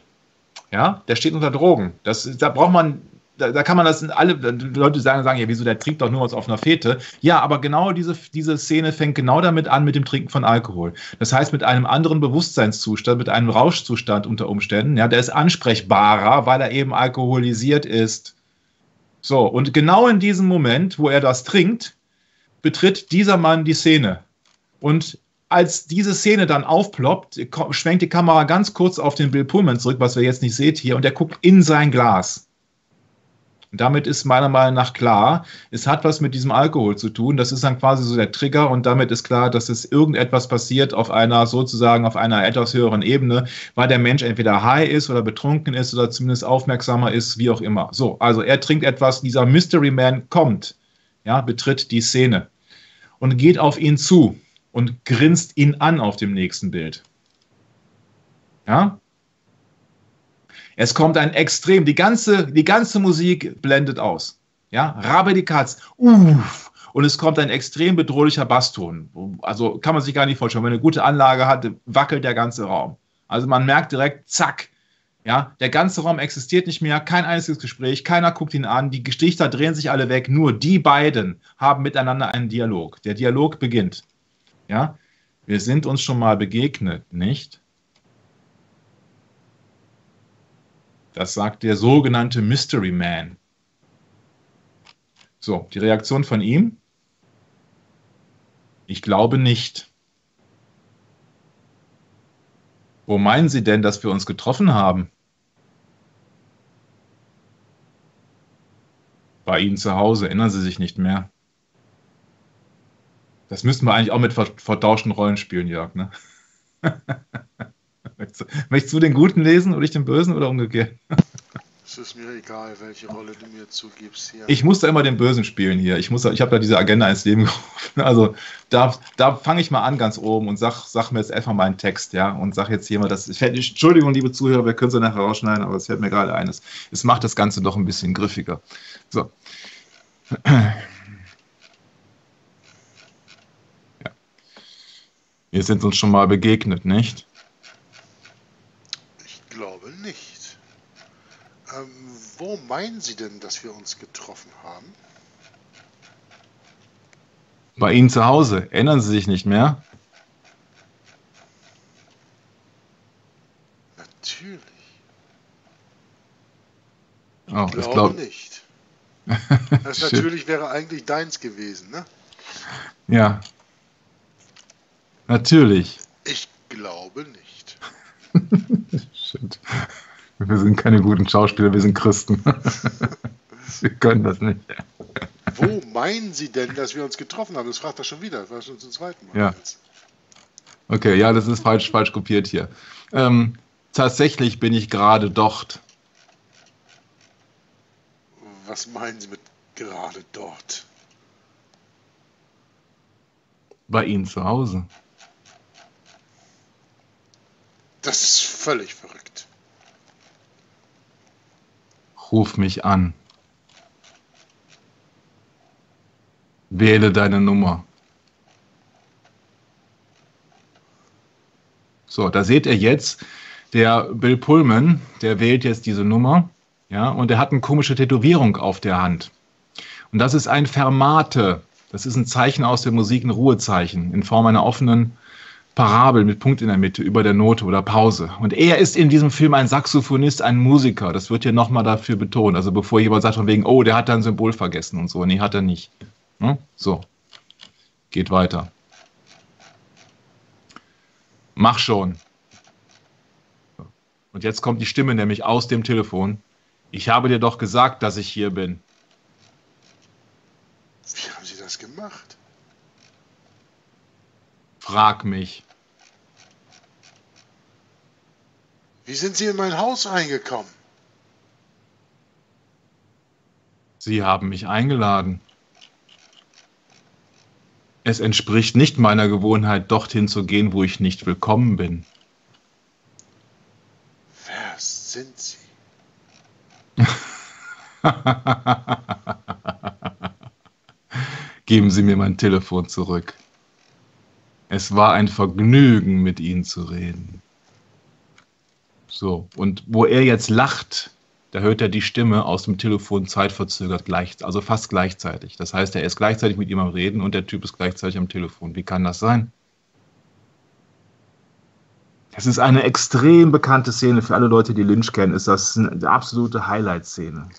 Ja, der steht unter Drogen. Das, da braucht man da, da, kann man das in alle Leute sagen, sagen, ja, wieso, der trinkt doch nur was auf einer Fete. Ja, aber genau diese, diese Szene fängt genau damit an mit dem Trinken von Alkohol. Das heißt, mit einem anderen Bewusstseinszustand, mit einem Rauschzustand unter Umständen. Ja, der ist ansprechbarer, weil er eben alkoholisiert ist. So, und genau in diesem Moment, wo er das trinkt, betritt dieser Mann die Szene. Und als diese Szene dann aufploppt, schwenkt die Kamera ganz kurz auf den Bill Pullman zurück, was wir jetzt nicht seht hier, und er guckt in sein Glas. Damit ist meiner Meinung nach klar, es hat was mit diesem Alkohol zu tun. Das ist dann quasi so der Trigger und damit ist klar, dass es irgendetwas passiert auf einer sozusagen auf einer etwas höheren Ebene, weil der Mensch entweder high ist oder betrunken ist oder zumindest aufmerksamer ist, wie auch immer. So, also er trinkt etwas, dieser Mystery Man kommt, ja, betritt die Szene und geht auf ihn zu und grinst ihn an auf dem nächsten Bild. Ja, es kommt ein Extrem, die ganze, die ganze Musik blendet aus. Ja, Rabe die Katz, uff, und es kommt ein extrem bedrohlicher Basston. Also kann man sich gar nicht vorstellen. Wenn eine gute Anlage hat, wackelt der ganze Raum. Also man merkt direkt, zack, ja, der ganze Raum existiert nicht mehr, kein einziges Gespräch, keiner guckt ihn an, die Gestichter drehen sich alle weg, nur die beiden haben miteinander einen Dialog. Der Dialog beginnt. Ja, wir sind uns schon mal begegnet, nicht? Das sagt der sogenannte Mystery Man. So, die Reaktion von ihm? Ich glaube nicht. Wo meinen Sie denn, dass wir uns getroffen haben? Bei Ihnen zu Hause, erinnern Sie sich nicht mehr? Das müssten wir eigentlich auch mit vertauschten Rollen spielen, Jörg, ne? Möchtest du den Guten lesen oder ich den Bösen oder umgekehrt? Es ist mir egal, welche Rolle du mir zugibst hier. Ich muss da immer den Bösen spielen hier. Ich, muss, ich habe da diese Agenda ins Leben gerufen. Also da, da fange ich mal an ganz oben und sag, sag mir jetzt einfach mal einen Text, ja, und sag jetzt hier mal das. Entschuldigung, liebe Zuhörer, wir können es nachher rausschneiden, aber es fällt mir gerade ein. Es macht das Ganze doch ein bisschen griffiger. So. Ja. Wir sind uns schon mal begegnet, nicht? Wo meinen Sie denn, dass wir uns getroffen haben? Bei Ihnen zu Hause. Erinnern Sie sich nicht mehr? Natürlich. Ich oh, glaube glaub... nicht. Das natürlich wäre eigentlich deins gewesen, ne? Ja. Natürlich. Ich glaube nicht. Shit. Wir sind keine guten Schauspieler, wir sind Christen. wir können das nicht. Wo meinen Sie denn, dass wir uns getroffen haben? Das fragt er schon wieder. Das war schon zum zweiten Mal. Ja. Okay, ja, das ist falsch, falsch kopiert hier. Ähm, tatsächlich bin ich gerade dort. Was meinen Sie mit gerade dort? Bei Ihnen zu Hause. Das ist völlig verrückt. Ruf mich an. Wähle deine Nummer. So, da seht ihr jetzt, der Bill Pullman, der wählt jetzt diese Nummer, ja, und er hat eine komische Tätowierung auf der Hand. Und das ist ein Fermate. Das ist ein Zeichen aus der Musik, ein Ruhezeichen in Form einer offenen Parabel mit Punkt in der Mitte über der Note oder Pause. Und er ist in diesem Film ein Saxophonist, ein Musiker. Das wird hier nochmal dafür betont. Also bevor jemand sagt von wegen, oh, der hat da ein Symbol vergessen und so. Nee, hat er nicht. Hm? So. Geht weiter. Mach schon. Und jetzt kommt die Stimme nämlich aus dem Telefon. Ich habe dir doch gesagt, dass ich hier bin. Wie haben Sie das gemacht? Frag mich. Wie sind Sie in mein Haus reingekommen? Sie haben mich eingeladen. Es entspricht nicht meiner Gewohnheit, dorthin zu gehen, wo ich nicht willkommen bin. Wer sind Sie? Geben Sie mir mein Telefon zurück. Es war ein Vergnügen, mit Ihnen zu reden. So, und wo er jetzt lacht, da hört er die Stimme aus dem Telefon zeitverzögert gleich, also fast gleichzeitig. Das heißt, er ist gleichzeitig mit ihm am Reden und der Typ ist gleichzeitig am Telefon. Wie kann das sein? Das ist eine extrem bekannte Szene für alle Leute, die Lynch kennen. Ist das eine absolute Highlight-Szene.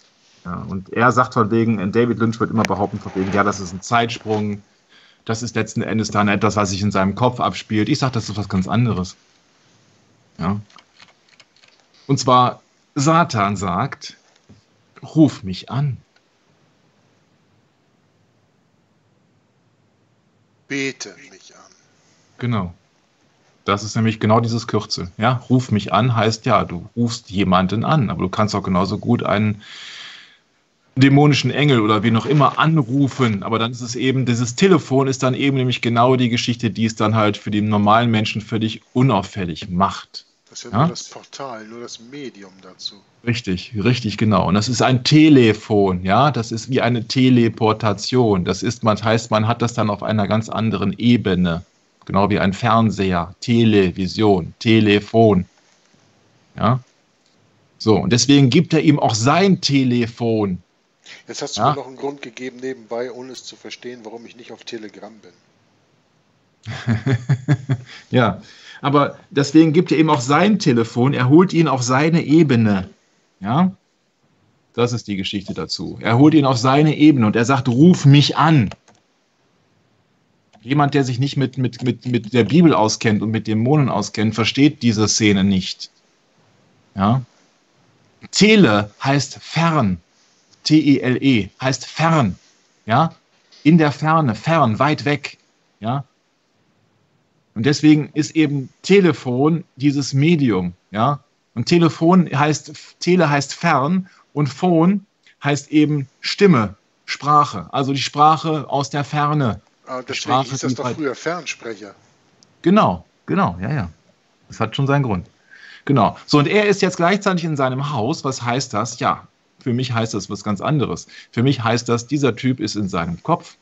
Ja, und er sagt von wegen, David Lynch wird immer behaupten von wegen, ja, das ist ein Zeitsprung. Das ist letzten Endes dann etwas, was sich in seinem Kopf abspielt. Ich sage, das ist was ganz anderes. Ja. Und zwar Satan sagt, ruf mich an. Bete mich an. Genau. Das ist nämlich genau dieses Kürzel. Ja, ruf mich an heißt ja, du rufst jemanden an, aber du kannst auch genauso gut einen dämonischen Engel oder wie noch immer anrufen. Aber dann ist es eben, dieses Telefon ist dann eben nämlich genau die Geschichte, die es dann halt für den normalen Menschen völlig unauffällig macht. Das ist ja, ja, nur das Portal, nur das Medium dazu. Richtig, richtig, genau. Und das ist ein Telefon, ja, das ist wie eine Teleportation. Das ist, man heißt, man hat das dann auf einer ganz anderen Ebene. Genau wie ein Fernseher, Television, Telefon. Ja. So, und deswegen gibt er ihm auch sein Telefon. Jetzt hast du ja? mir noch einen Grund gegeben nebenbei, ohne es zu verstehen, warum ich nicht auf Telegram bin. ja, aber deswegen gibt er ihm auch sein Telefon, er holt ihn auf seine Ebene. Ja? Das ist die Geschichte dazu. Er holt ihn auf seine Ebene und er sagt, ruf mich an. Jemand, der sich nicht mit, mit, mit, mit der Bibel auskennt und mit Dämonen auskennt, versteht diese Szene nicht. Ja? Tele heißt fern. T-E-L-E heißt fern. Ja? In der Ferne, fern, weit weg. Ja? Und deswegen ist eben Telefon dieses Medium, ja. Und Telefon heißt, Tele heißt fern und Phon heißt eben Stimme, Sprache, also die Sprache aus der Ferne. Ah, deswegen Sprache, hieß das doch früher Fernsprecher. Genau, genau, ja, ja. Das hat schon seinen Grund. Genau. So, und er ist jetzt gleichzeitig in seinem Haus. Was heißt das? Ja, für mich heißt das was ganz anderes. Für mich heißt das, dieser Typ ist in seinem Kopf.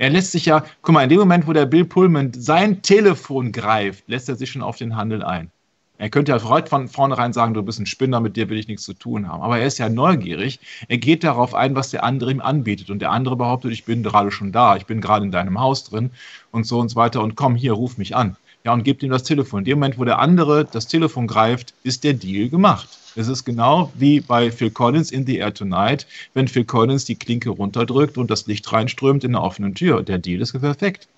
Er lässt sich ja, guck mal, in dem Moment, wo der Bill Pullman sein Telefon greift, lässt er sich schon auf den Handel ein. Er könnte ja von vornherein sagen, du bist ein Spinner, mit dir will ich nichts zu tun haben. Aber er ist ja neugierig. Er geht darauf ein, was der andere ihm anbietet. Und der andere behauptet, ich bin gerade schon da, ich bin gerade in deinem Haus drin und so und so weiter. Und komm hier, ruf mich an. Ja, und gibt ihm das Telefon. In dem Moment, wo der andere das Telefon greift, ist der Deal gemacht. Es ist genau wie bei Phil Collins in The Air Tonight, wenn Phil Collins die Klinke runterdrückt und das Licht reinströmt in eine offene Tür. Der Deal ist perfekt.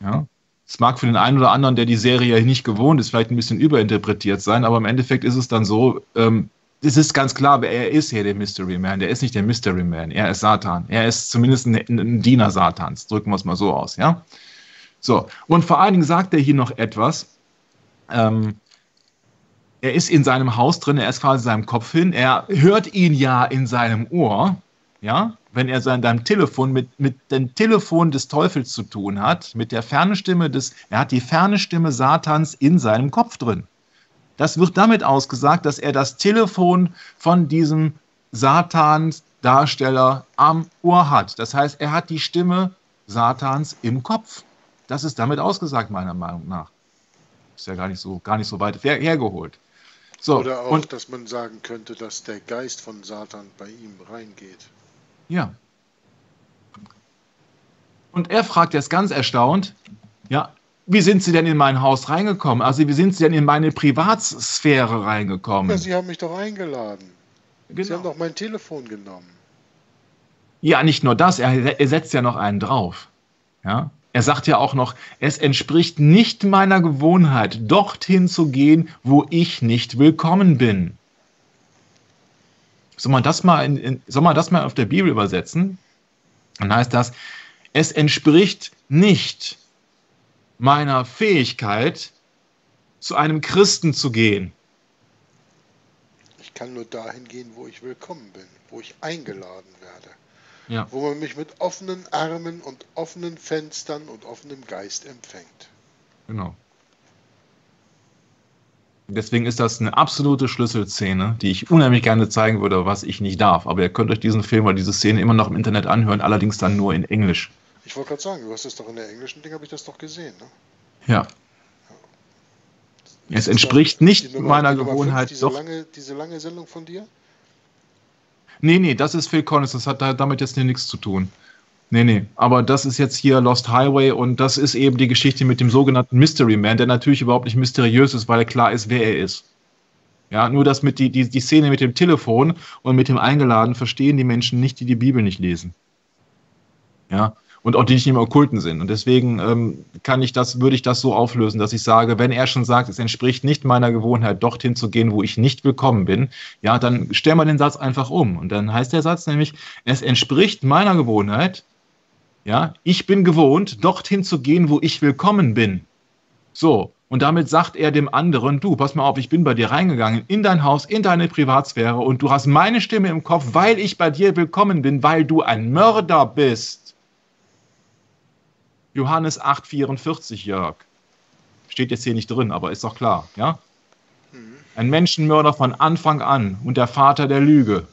Ja. Es mag für den einen oder anderen, der die Serie nicht gewohnt ist, vielleicht ein bisschen überinterpretiert sein, aber im Endeffekt ist es dann so, ähm, es ist ganz klar, er ist hier der Mystery Man. Der ist nicht der Mystery Man. Er ist Satan. Er ist zumindest ein, ein Diener Satans. Drücken wir es mal so aus, ja? So. Und vor allen Dingen sagt er hier noch etwas. Ähm, er ist in seinem Haus drin, er ist quasi in seinem Kopf hin. Er hört ihn ja in seinem Ohr, ja? Wenn er sein deinem Telefon mit, mit dem Telefon des Teufels zu tun hat, mit der fernen Stimme des, er hat die ferne Stimme Satans in seinem Kopf drin. Das wird damit ausgesagt, dass er das Telefon von diesem Satans-Darsteller am Ohr hat. Das heißt, er hat die Stimme Satans im Kopf. Das ist damit ausgesagt, meiner Meinung nach. Ist ja gar nicht so, gar nicht so weit her hergeholt. So, Oder auch, und, dass man sagen könnte, dass der Geist von Satan bei ihm reingeht. Ja. Und er fragt jetzt ganz erstaunt, ja, wie sind Sie denn in mein Haus reingekommen? Also wie sind Sie denn in meine Privatsphäre reingekommen? Ja, Sie haben mich doch eingeladen. Genau. Sie haben doch mein Telefon genommen. Ja, nicht nur das, er, er setzt ja noch einen drauf. Ja? Er sagt ja auch noch, es entspricht nicht meiner Gewohnheit, dorthin zu gehen, wo ich nicht willkommen bin. Soll man das mal, in, in, soll man das mal auf der Bibel übersetzen? Dann heißt das, es entspricht nicht meiner Fähigkeit, zu einem Christen zu gehen. Ich kann nur dahin gehen, wo ich willkommen bin, wo ich eingeladen werde. Ja. Wo man mich mit offenen Armen und offenen Fenstern und offenem Geist empfängt. Genau. Deswegen ist das eine absolute Schlüsselszene, die ich unheimlich gerne zeigen würde, was ich nicht darf. Aber ihr könnt euch diesen Film oder diese Szene immer noch im Internet anhören, allerdings dann nur in Englisch. Ich wollte gerade sagen, du hast es doch in der englischen Ding, habe ich das doch gesehen, ne? Ja. Es entspricht nicht Nummer, meiner Gewohnheit. 5, diese, doch. Lange, diese lange Sendung von dir? Nee, nee, das ist Phil Collins, das hat damit jetzt nichts zu tun. Nee, nee, aber das ist jetzt hier Lost Highway und das ist eben die Geschichte mit dem sogenannten Mystery Man, der natürlich überhaupt nicht mysteriös ist, weil er klar ist, wer er ist. Ja, nur das mit die, die, die Szene mit dem Telefon und mit dem Eingeladen verstehen die Menschen nicht, die die Bibel nicht lesen. Ja, und auch die nicht im Okkulten sind. Und deswegen ähm, kann ich das, würde ich das so auflösen, dass ich sage, wenn er schon sagt, es entspricht nicht meiner Gewohnheit, dorthin zu gehen, wo ich nicht willkommen bin, ja, dann stellen wir den Satz einfach um. Und dann heißt der Satz nämlich, es entspricht meiner Gewohnheit, ja, ich bin gewohnt, dorthin zu gehen, wo ich willkommen bin. So, und damit sagt er dem anderen, du, pass mal auf, ich bin bei dir reingegangen, in dein Haus, in deine Privatsphäre und du hast meine Stimme im Kopf, weil ich bei dir willkommen bin, weil du ein Mörder bist. Johannes 8,44, Jörg. Steht jetzt hier nicht drin, aber ist doch klar, ja? Mhm. Ein Menschenmörder von Anfang an und der Vater der Lüge.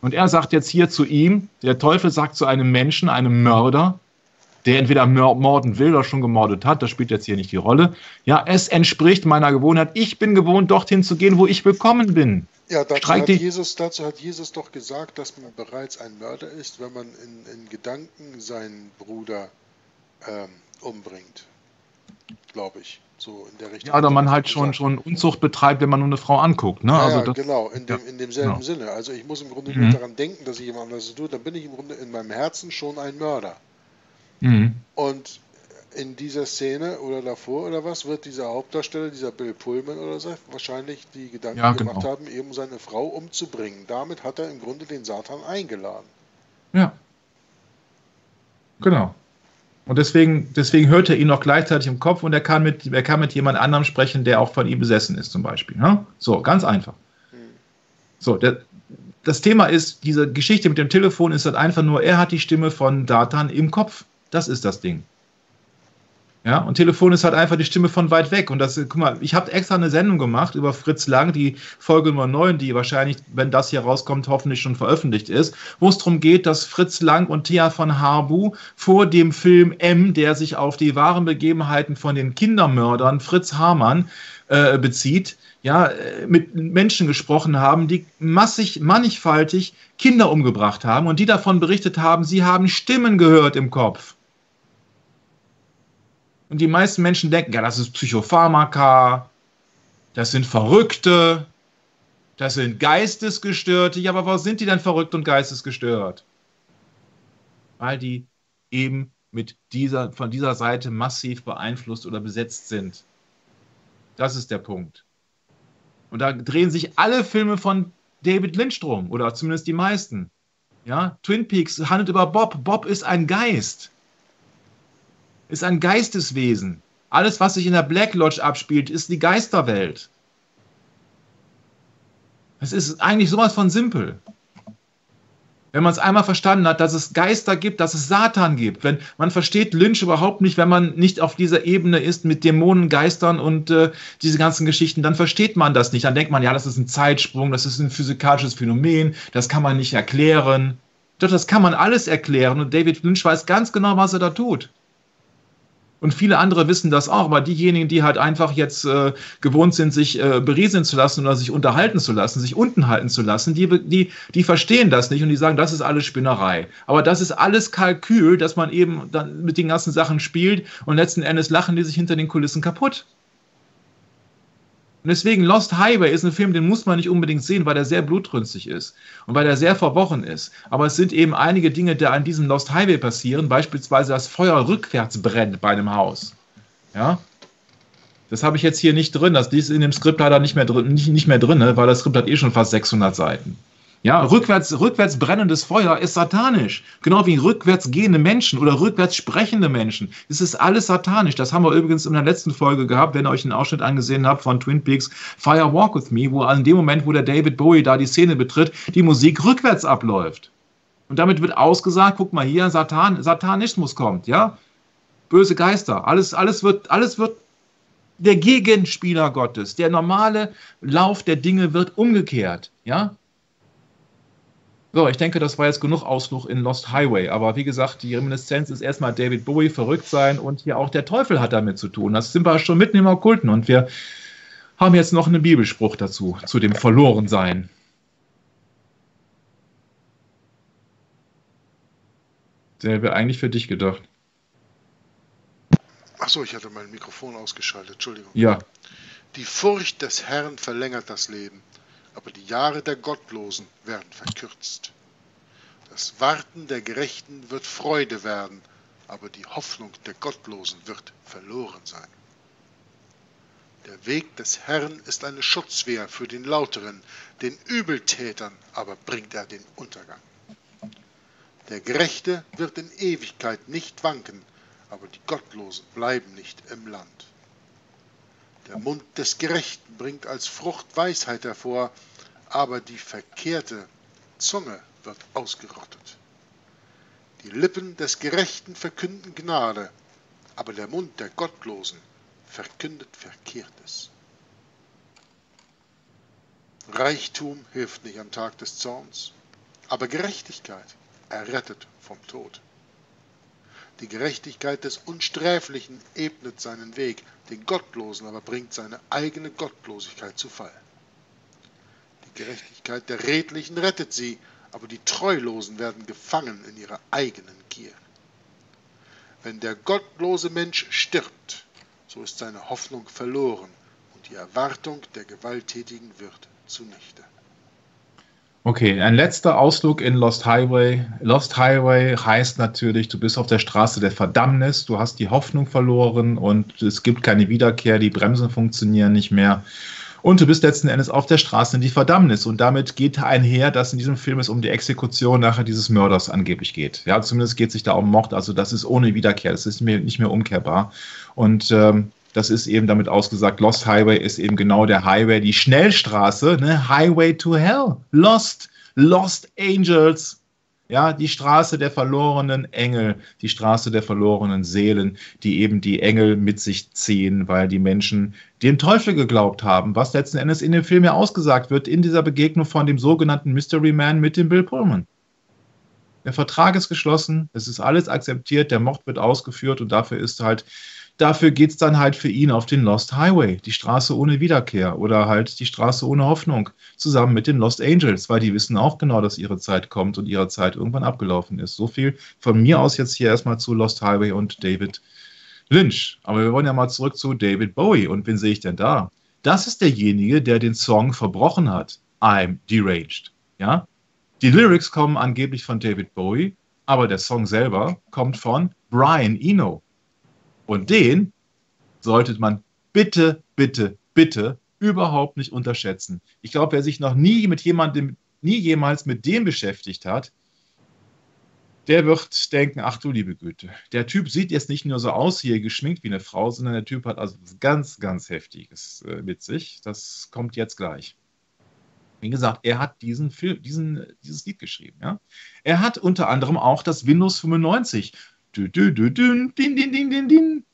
Und er sagt jetzt hier zu ihm, der Teufel sagt zu einem Menschen, einem Mörder, der entweder morden will oder schon gemordet hat, das spielt jetzt hier nicht die Rolle. Ja, es entspricht meiner Gewohnheit. Ich bin gewohnt, dorthin zu gehen, wo ich willkommen bin. Ja, dazu hat, Jesus, dazu hat, Jesus, doch gesagt, dass man bereits ein Mörder ist, wenn man in, in Gedanken seinen Bruder ähm, umbringt. Glaube ich. So in der Richtung. Ja, oder man halt schon, schon Unzucht betreibt, wenn man nur eine Frau anguckt. Ne? Ja, also das, genau, in, dem, in demselben genau. Sinne. Also ich muss im Grunde mhm. daran denken, dass ich jemand anderes tue, dann bin ich im Grunde in meinem Herzen schon ein Mörder. Mhm. Und in dieser Szene oder davor oder was wird dieser Hauptdarsteller, dieser Bill Pullman oder so, wahrscheinlich die Gedanken ja, genau. gemacht haben, eben seine Frau umzubringen. Damit hat er im Grunde den Satan eingeladen. Ja. Genau. Und deswegen, deswegen hört er ihn noch gleichzeitig im Kopf und er kann mit, er kann mit jemand anderem sprechen, der auch von ihm besessen ist, zum Beispiel. Ne? So, ganz einfach. Hm. So, der, das Thema ist, diese Geschichte mit dem Telefon ist halt einfach nur, er hat die Stimme von Datan im Kopf. Das ist das Ding. Ja, und Telefon ist halt einfach die Stimme von weit weg. Und das, guck mal, ich habe extra eine Sendung gemacht über Fritz Lang, die Folge Nummer 9, die wahrscheinlich, wenn das hier rauskommt, hoffentlich schon veröffentlicht ist, wo es darum geht, dass Fritz Lang und Thea von Harbu vor dem Film M, der sich auf die wahren Begebenheiten von den Kindermördern Fritz Hamann äh, bezieht, ja, äh, mit Menschen gesprochen haben, die massig, mannigfaltig Kinder umgebracht haben und die davon berichtet haben, sie haben Stimmen gehört im Kopf. Und die meisten Menschen denken, ja, das ist Psychopharmaka, das sind Verrückte, das sind Geistesgestörte. Ja, aber warum sind die denn verrückt und geistesgestört? Weil die eben mit dieser, von dieser Seite massiv beeinflusst oder besetzt sind. Das ist der Punkt. Und da drehen sich alle Filme von David drum, oder zumindest die meisten. Ja, Twin Peaks handelt über Bob. Bob ist ein Geist. Ist ein Geisteswesen. Alles, was sich in der Black Lodge abspielt, ist die Geisterwelt. Es ist eigentlich sowas von simpel. Wenn man es einmal verstanden hat, dass es Geister gibt, dass es Satan gibt. Wenn man versteht Lynch überhaupt nicht, wenn man nicht auf dieser Ebene ist mit Dämonen, Geistern und äh, diese ganzen Geschichten, dann versteht man das nicht. Dann denkt man, ja, das ist ein Zeitsprung, das ist ein physikalisches Phänomen, das kann man nicht erklären. Doch das kann man alles erklären und David Lynch weiß ganz genau, was er da tut. Und viele andere wissen das auch, aber diejenigen, die halt einfach jetzt äh, gewohnt sind, sich äh, berieseln zu lassen oder sich unterhalten zu lassen, sich unten halten zu lassen, die, die, die verstehen das nicht und die sagen, das ist alles Spinnerei. Aber das ist alles Kalkül, dass man eben dann mit den ganzen Sachen spielt und letzten Endes lachen die sich hinter den Kulissen kaputt. Und deswegen Lost Highway ist ein Film, den muss man nicht unbedingt sehen, weil er sehr blutrünstig ist und weil er sehr verworren ist. Aber es sind eben einige Dinge, die an diesem Lost Highway passieren, beispielsweise das Feuer rückwärts brennt bei einem Haus. Ja, das habe ich jetzt hier nicht drin. Das ist in dem Skript leider nicht mehr drin, nicht, nicht mehr drin, weil das Skript hat eh schon fast 600 Seiten. Ja, rückwärts, rückwärts brennendes Feuer ist satanisch. Genau wie rückwärts gehende Menschen oder rückwärts sprechende Menschen. Es ist alles satanisch. Das haben wir übrigens in der letzten Folge gehabt, wenn ihr euch einen Ausschnitt angesehen habt von Twin Peaks Fire Walk With Me, wo an dem Moment, wo der David Bowie da die Szene betritt, die Musik rückwärts abläuft. Und damit wird ausgesagt, guck mal hier, Satan, Satanismus kommt, ja? Böse Geister. Alles, alles wird, alles wird der Gegenspieler Gottes. Der normale Lauf der Dinge wird umgekehrt, ja? So, ich denke, das war jetzt genug Ausflug in Lost Highway. Aber wie gesagt, die Reminiszenz ist erstmal David Bowie verrückt sein und hier auch der Teufel hat damit zu tun. Das sind wir schon mitten im Okkulten und wir haben jetzt noch einen Bibelspruch dazu, zu dem Verlorensein. Der wäre eigentlich für dich gedacht. Achso, ich hatte mein Mikrofon ausgeschaltet, Entschuldigung. Ja. Die Furcht des Herrn verlängert das Leben aber die Jahre der Gottlosen werden verkürzt. Das Warten der Gerechten wird Freude werden, aber die Hoffnung der Gottlosen wird verloren sein. Der Weg des Herrn ist eine Schutzwehr für den Lauteren, den Übeltätern aber bringt er den Untergang. Der Gerechte wird in Ewigkeit nicht wanken, aber die Gottlosen bleiben nicht im Land. Der Mund des Gerechten bringt als Frucht Weisheit hervor, aber die verkehrte Zunge wird ausgerottet. Die Lippen des Gerechten verkünden Gnade, aber der Mund der Gottlosen verkündet Verkehrtes. Reichtum hilft nicht am Tag des Zorns, aber Gerechtigkeit errettet vom Tod. Die Gerechtigkeit des Unsträflichen ebnet seinen Weg, den Gottlosen aber bringt seine eigene Gottlosigkeit zu Fall. Die Gerechtigkeit der Redlichen rettet sie, aber die Treulosen werden gefangen in ihrer eigenen Gier. Wenn der gottlose Mensch stirbt, so ist seine Hoffnung verloren und die Erwartung der Gewalttätigen wird zunichte. Okay, ein letzter Ausflug in Lost Highway. Lost Highway heißt natürlich, du bist auf der Straße der Verdammnis, du hast die Hoffnung verloren und es gibt keine Wiederkehr, die Bremsen funktionieren nicht mehr. Und du bist letzten Endes auf der Straße in die Verdammnis. Und damit geht einher, dass in diesem Film es um die Exekution nachher dieses Mörders angeblich geht. Ja, zumindest geht es sich da um Mord. Also das ist ohne Wiederkehr. Das ist nicht mehr umkehrbar. Und ähm, das ist eben damit ausgesagt, Lost Highway ist eben genau der Highway, die Schnellstraße, ne? Highway to Hell. Lost, Lost Angels. Ja, die Straße der verlorenen Engel, die Straße der verlorenen Seelen, die eben die Engel mit sich ziehen, weil die Menschen dem Teufel geglaubt haben, was letzten Endes in dem Film ja ausgesagt wird, in dieser Begegnung von dem sogenannten Mystery Man mit dem Bill Pullman. Der Vertrag ist geschlossen, es ist alles akzeptiert, der Mord wird ausgeführt und dafür ist halt dafür geht es dann halt für ihn auf den Lost Highway, die Straße ohne Wiederkehr oder halt die Straße ohne Hoffnung, zusammen mit den Lost Angels, weil die wissen auch genau, dass ihre Zeit kommt und ihre Zeit irgendwann abgelaufen ist. So viel von mir aus jetzt hier erstmal zu Lost Highway und David Lynch. Aber wir wollen ja mal zurück zu David Bowie. Und wen sehe ich denn da? das ist derjenige, der den Song verbrochen hat. I'm deranged. Ja? Die Lyrics kommen angeblich von David Bowie, aber der Song selber kommt von Brian Eno. Und den sollte man bitte, bitte, bitte überhaupt nicht unterschätzen. Ich glaube, wer sich noch nie mit jemandem, nie jemals mit dem beschäftigt hat, der wird denken, ach du liebe Güte, der Typ sieht jetzt nicht nur so aus hier geschminkt wie eine Frau, sondern der Typ hat also was ganz, ganz Heftiges äh, mit sich. Das kommt jetzt gleich. Wie gesagt, er hat diesen Film, diesen, dieses Lied geschrieben. Ja? Er hat unter anderem auch das Windows 95 dü, dü, dün, din, din, din, din, din,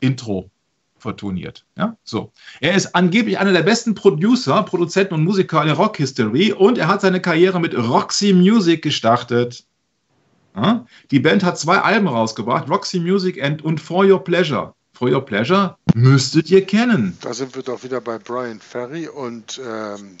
Intro vertoniert. Ja? So. Er ist angeblich einer der besten Producer, Produzenten und Musiker in der Rock-History und er hat seine Karriere mit Roxy Music gestartet. Ja? Die Band hat zwei Alben rausgebracht, Roxy Music and, und For Your Pleasure. For Your Pleasure müsstet ihr kennen. Da sind wir doch wieder bei Brian Ferry und ähm,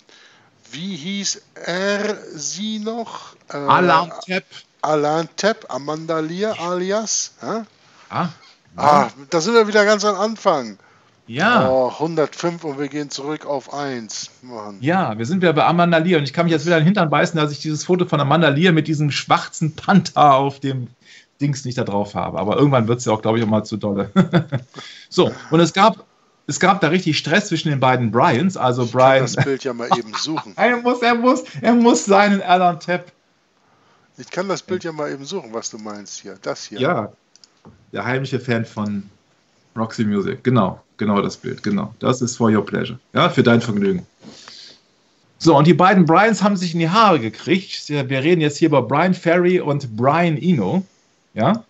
wie hieß er sie noch? Äh, Alan Tepp. Alan Tepp, Amanda Lear alias. Ja? Ah, Ah, da sind wir wieder ganz am Anfang. Ja. Oh, 105 und wir gehen zurück auf 1. Mann. Ja, wir sind wieder bei Amanda Lear und ich kann mich jetzt wieder in den Hintern beißen, dass ich dieses Foto von Amanda Lear mit diesem schwarzen Panther auf dem Dings nicht da drauf habe. Aber irgendwann wird es ja auch, glaube ich, auch mal zu dolle. so, und es gab, es gab da richtig Stress zwischen den beiden Bryans. Also ich Brian. Kann das Bild ja mal eben suchen. er, muss, er, muss, er muss seinen Alan Tapp. Ich kann das Bild ja mal eben suchen, was du meinst hier. Das hier. Ja, der heimliche Fan von Roxy Music. Genau, genau das Bild, genau. Das ist for your pleasure. Ja, für dein Vergnügen. So, und die beiden Bryans haben sich in die Haare gekriegt. Wir reden jetzt hier über Brian Ferry und Brian Eno. Ja.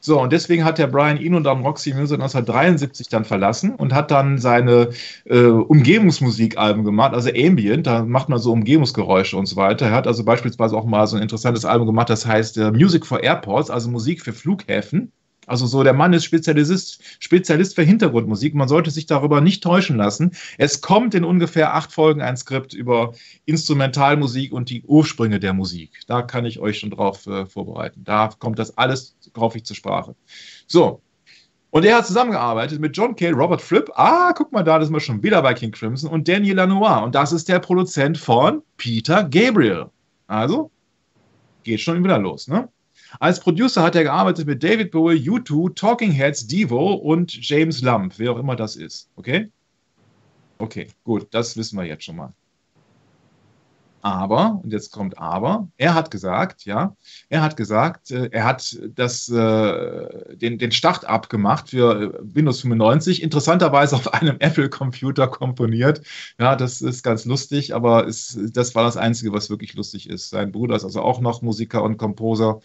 So, und deswegen hat der Brian Eno dann Roxy Music 1973 dann verlassen und hat dann seine äh, Umgebungsmusikalben gemacht, also Ambient, da macht man so Umgebungsgeräusche und so weiter. Er hat also beispielsweise auch mal so ein interessantes Album gemacht, das heißt äh, Music for Airports, also Musik für Flughäfen. Also so, der Mann ist Spezialist, Spezialist für Hintergrundmusik. Man sollte sich darüber nicht täuschen lassen. Es kommt in ungefähr acht Folgen ein Skript über Instrumentalmusik und die Ursprünge der Musik. Da kann ich euch schon drauf äh, vorbereiten. Da kommt das alles, hoffe ich, zur Sprache. So. Und er hat zusammengearbeitet mit John Cale, Robert Fripp. Ah, guck mal da, das sind wir schon wieder bei King Crimson und Daniel Lanois. Und das ist der Produzent von Peter Gabriel. Also, geht schon wieder los, ne? Als Producer hat er gearbeitet mit David Bowie, U2, Talking Heads, Devo und James Lump, wer auch immer das ist. Okay? Okay, gut, das wissen wir jetzt schon mal. Aber, und jetzt kommt aber, er hat gesagt, ja, er hat gesagt, äh, er hat das, äh, den, den Start abgemacht für äh, Windows 95, interessanterweise auf einem Apple-Computer komponiert. Ja, das ist ganz lustig, aber ist, das war das Einzige, was wirklich lustig ist. Sein Bruder ist also auch noch Musiker und Komposer.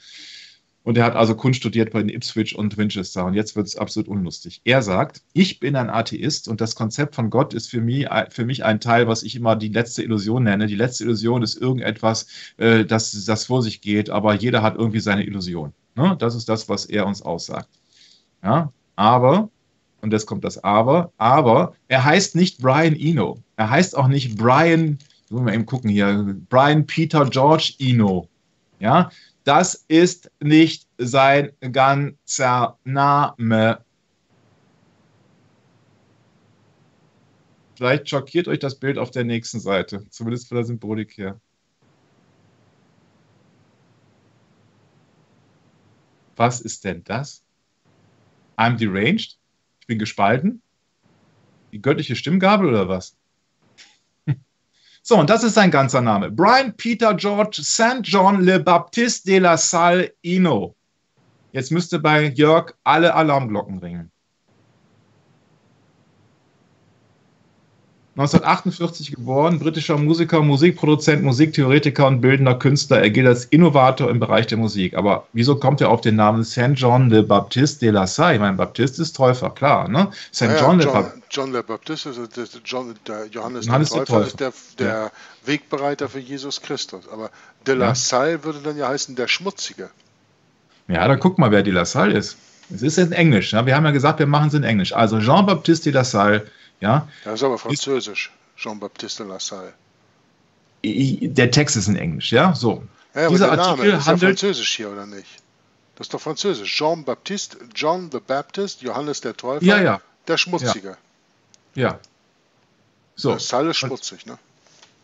Und er hat also Kunst studiert bei den Ipswich und Winchester. Und jetzt wird es absolut unlustig. Er sagt, ich bin ein Atheist und das Konzept von Gott ist für mich, für mich ein Teil, was ich immer die letzte Illusion nenne. Die letzte Illusion ist irgendetwas, äh, das, das vor sich geht, aber jeder hat irgendwie seine Illusion. Ne? Das ist das, was er uns aussagt. Ja? Aber, und jetzt kommt das Aber, aber er heißt nicht Brian Eno. Er heißt auch nicht Brian, wollen wir eben gucken hier, Brian Peter George Eno. Ja, das ist nicht sein ganzer Name. Vielleicht schockiert euch das Bild auf der nächsten Seite, zumindest von der Symbolik her. Was ist denn das? I'm deranged? Ich bin gespalten? Die göttliche Stimmgabel oder was? So, und das ist sein ganzer Name. Brian Peter George St. John Le Baptiste de la Salle Ino. Jetzt müsste bei Jörg alle Alarmglocken ringen. 1948 geboren, britischer Musiker, Musikproduzent, Musiktheoretiker und bildender Künstler. Er gilt als Innovator im Bereich der Musik. Aber wieso kommt er auf den Namen St. John le Baptiste de la Salle? Ich meine, Baptiste ist Täufer, klar. Ne? St. Ja, John, ja, John, John le Baptiste, ist John, der Johannes, Johannes der, Täufer, ist der, der ja. Wegbereiter für Jesus Christus. Aber de la Salle würde dann ja heißen der Schmutzige. Ja, dann guck mal, wer de la Salle ist. Es ist in Englisch. Ja? Wir haben ja gesagt, wir machen es in Englisch. Also Jean-Baptiste de la Salle ja? Das ist aber französisch, Jean-Baptiste Lassalle. Der Text ist in Englisch, ja? So. Ja, Dieser Artikel ist handelt. Ja französisch hier, oder nicht? Das ist doch französisch. Jean-Baptiste, John the Baptist, Johannes der Täufer. Ja, ja. Der Schmutzige. Ja. ja. So. Der Salle ist schmutzig, ne?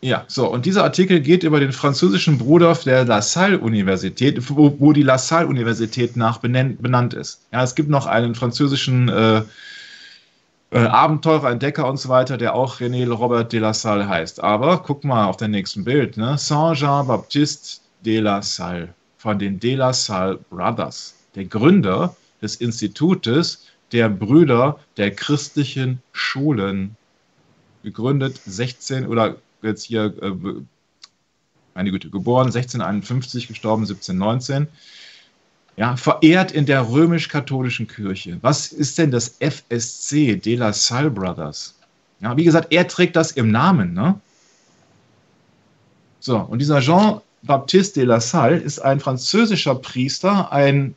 Ja, so, und dieser Artikel geht über den französischen Bruder der La Salle-Universität, wo, wo, die La Salle-Universität nach benannt ist. Ja, es gibt noch einen französischen äh, äh, Abenteurer, Entdecker und so weiter, der auch René Robert de La Salle heißt. Aber guck mal auf dem nächsten Bild, ne? Saint-Jean-Baptiste de La Salle von den de La Salle Brothers, der Gründer des Institutes der Brüder der christlichen Schulen. Gegründet 16 oder jetzt hier, äh, meine Güte, geboren 1651, gestorben 1719. Ja, verehrt in der römisch-katholischen Kirche. Was ist denn das FSC de la Salle Brothers? Ja, wie gesagt, er trägt das im Namen. Ne? So, und dieser Jean-Baptiste de la Salle ist ein französischer Priester, ein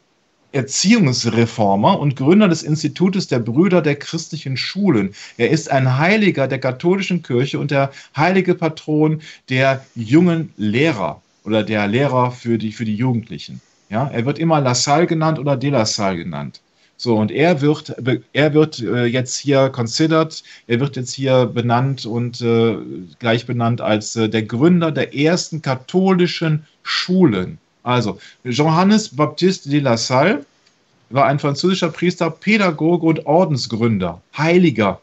Erziehungsreformer und Gründer des Institutes der Brüder der christlichen Schulen. Er ist ein Heiliger der katholischen Kirche und der heilige Patron der jungen Lehrer oder der Lehrer für die, für die Jugendlichen. Ja, er wird immer La Salle genannt oder De La Salle genannt. So, und er wird, er wird äh, jetzt hier considered, er wird jetzt hier benannt und äh, gleich benannt als äh, der Gründer der ersten katholischen Schulen also, Johannes Baptiste de la Salle war ein französischer Priester, Pädagoge und Ordensgründer, Heiliger.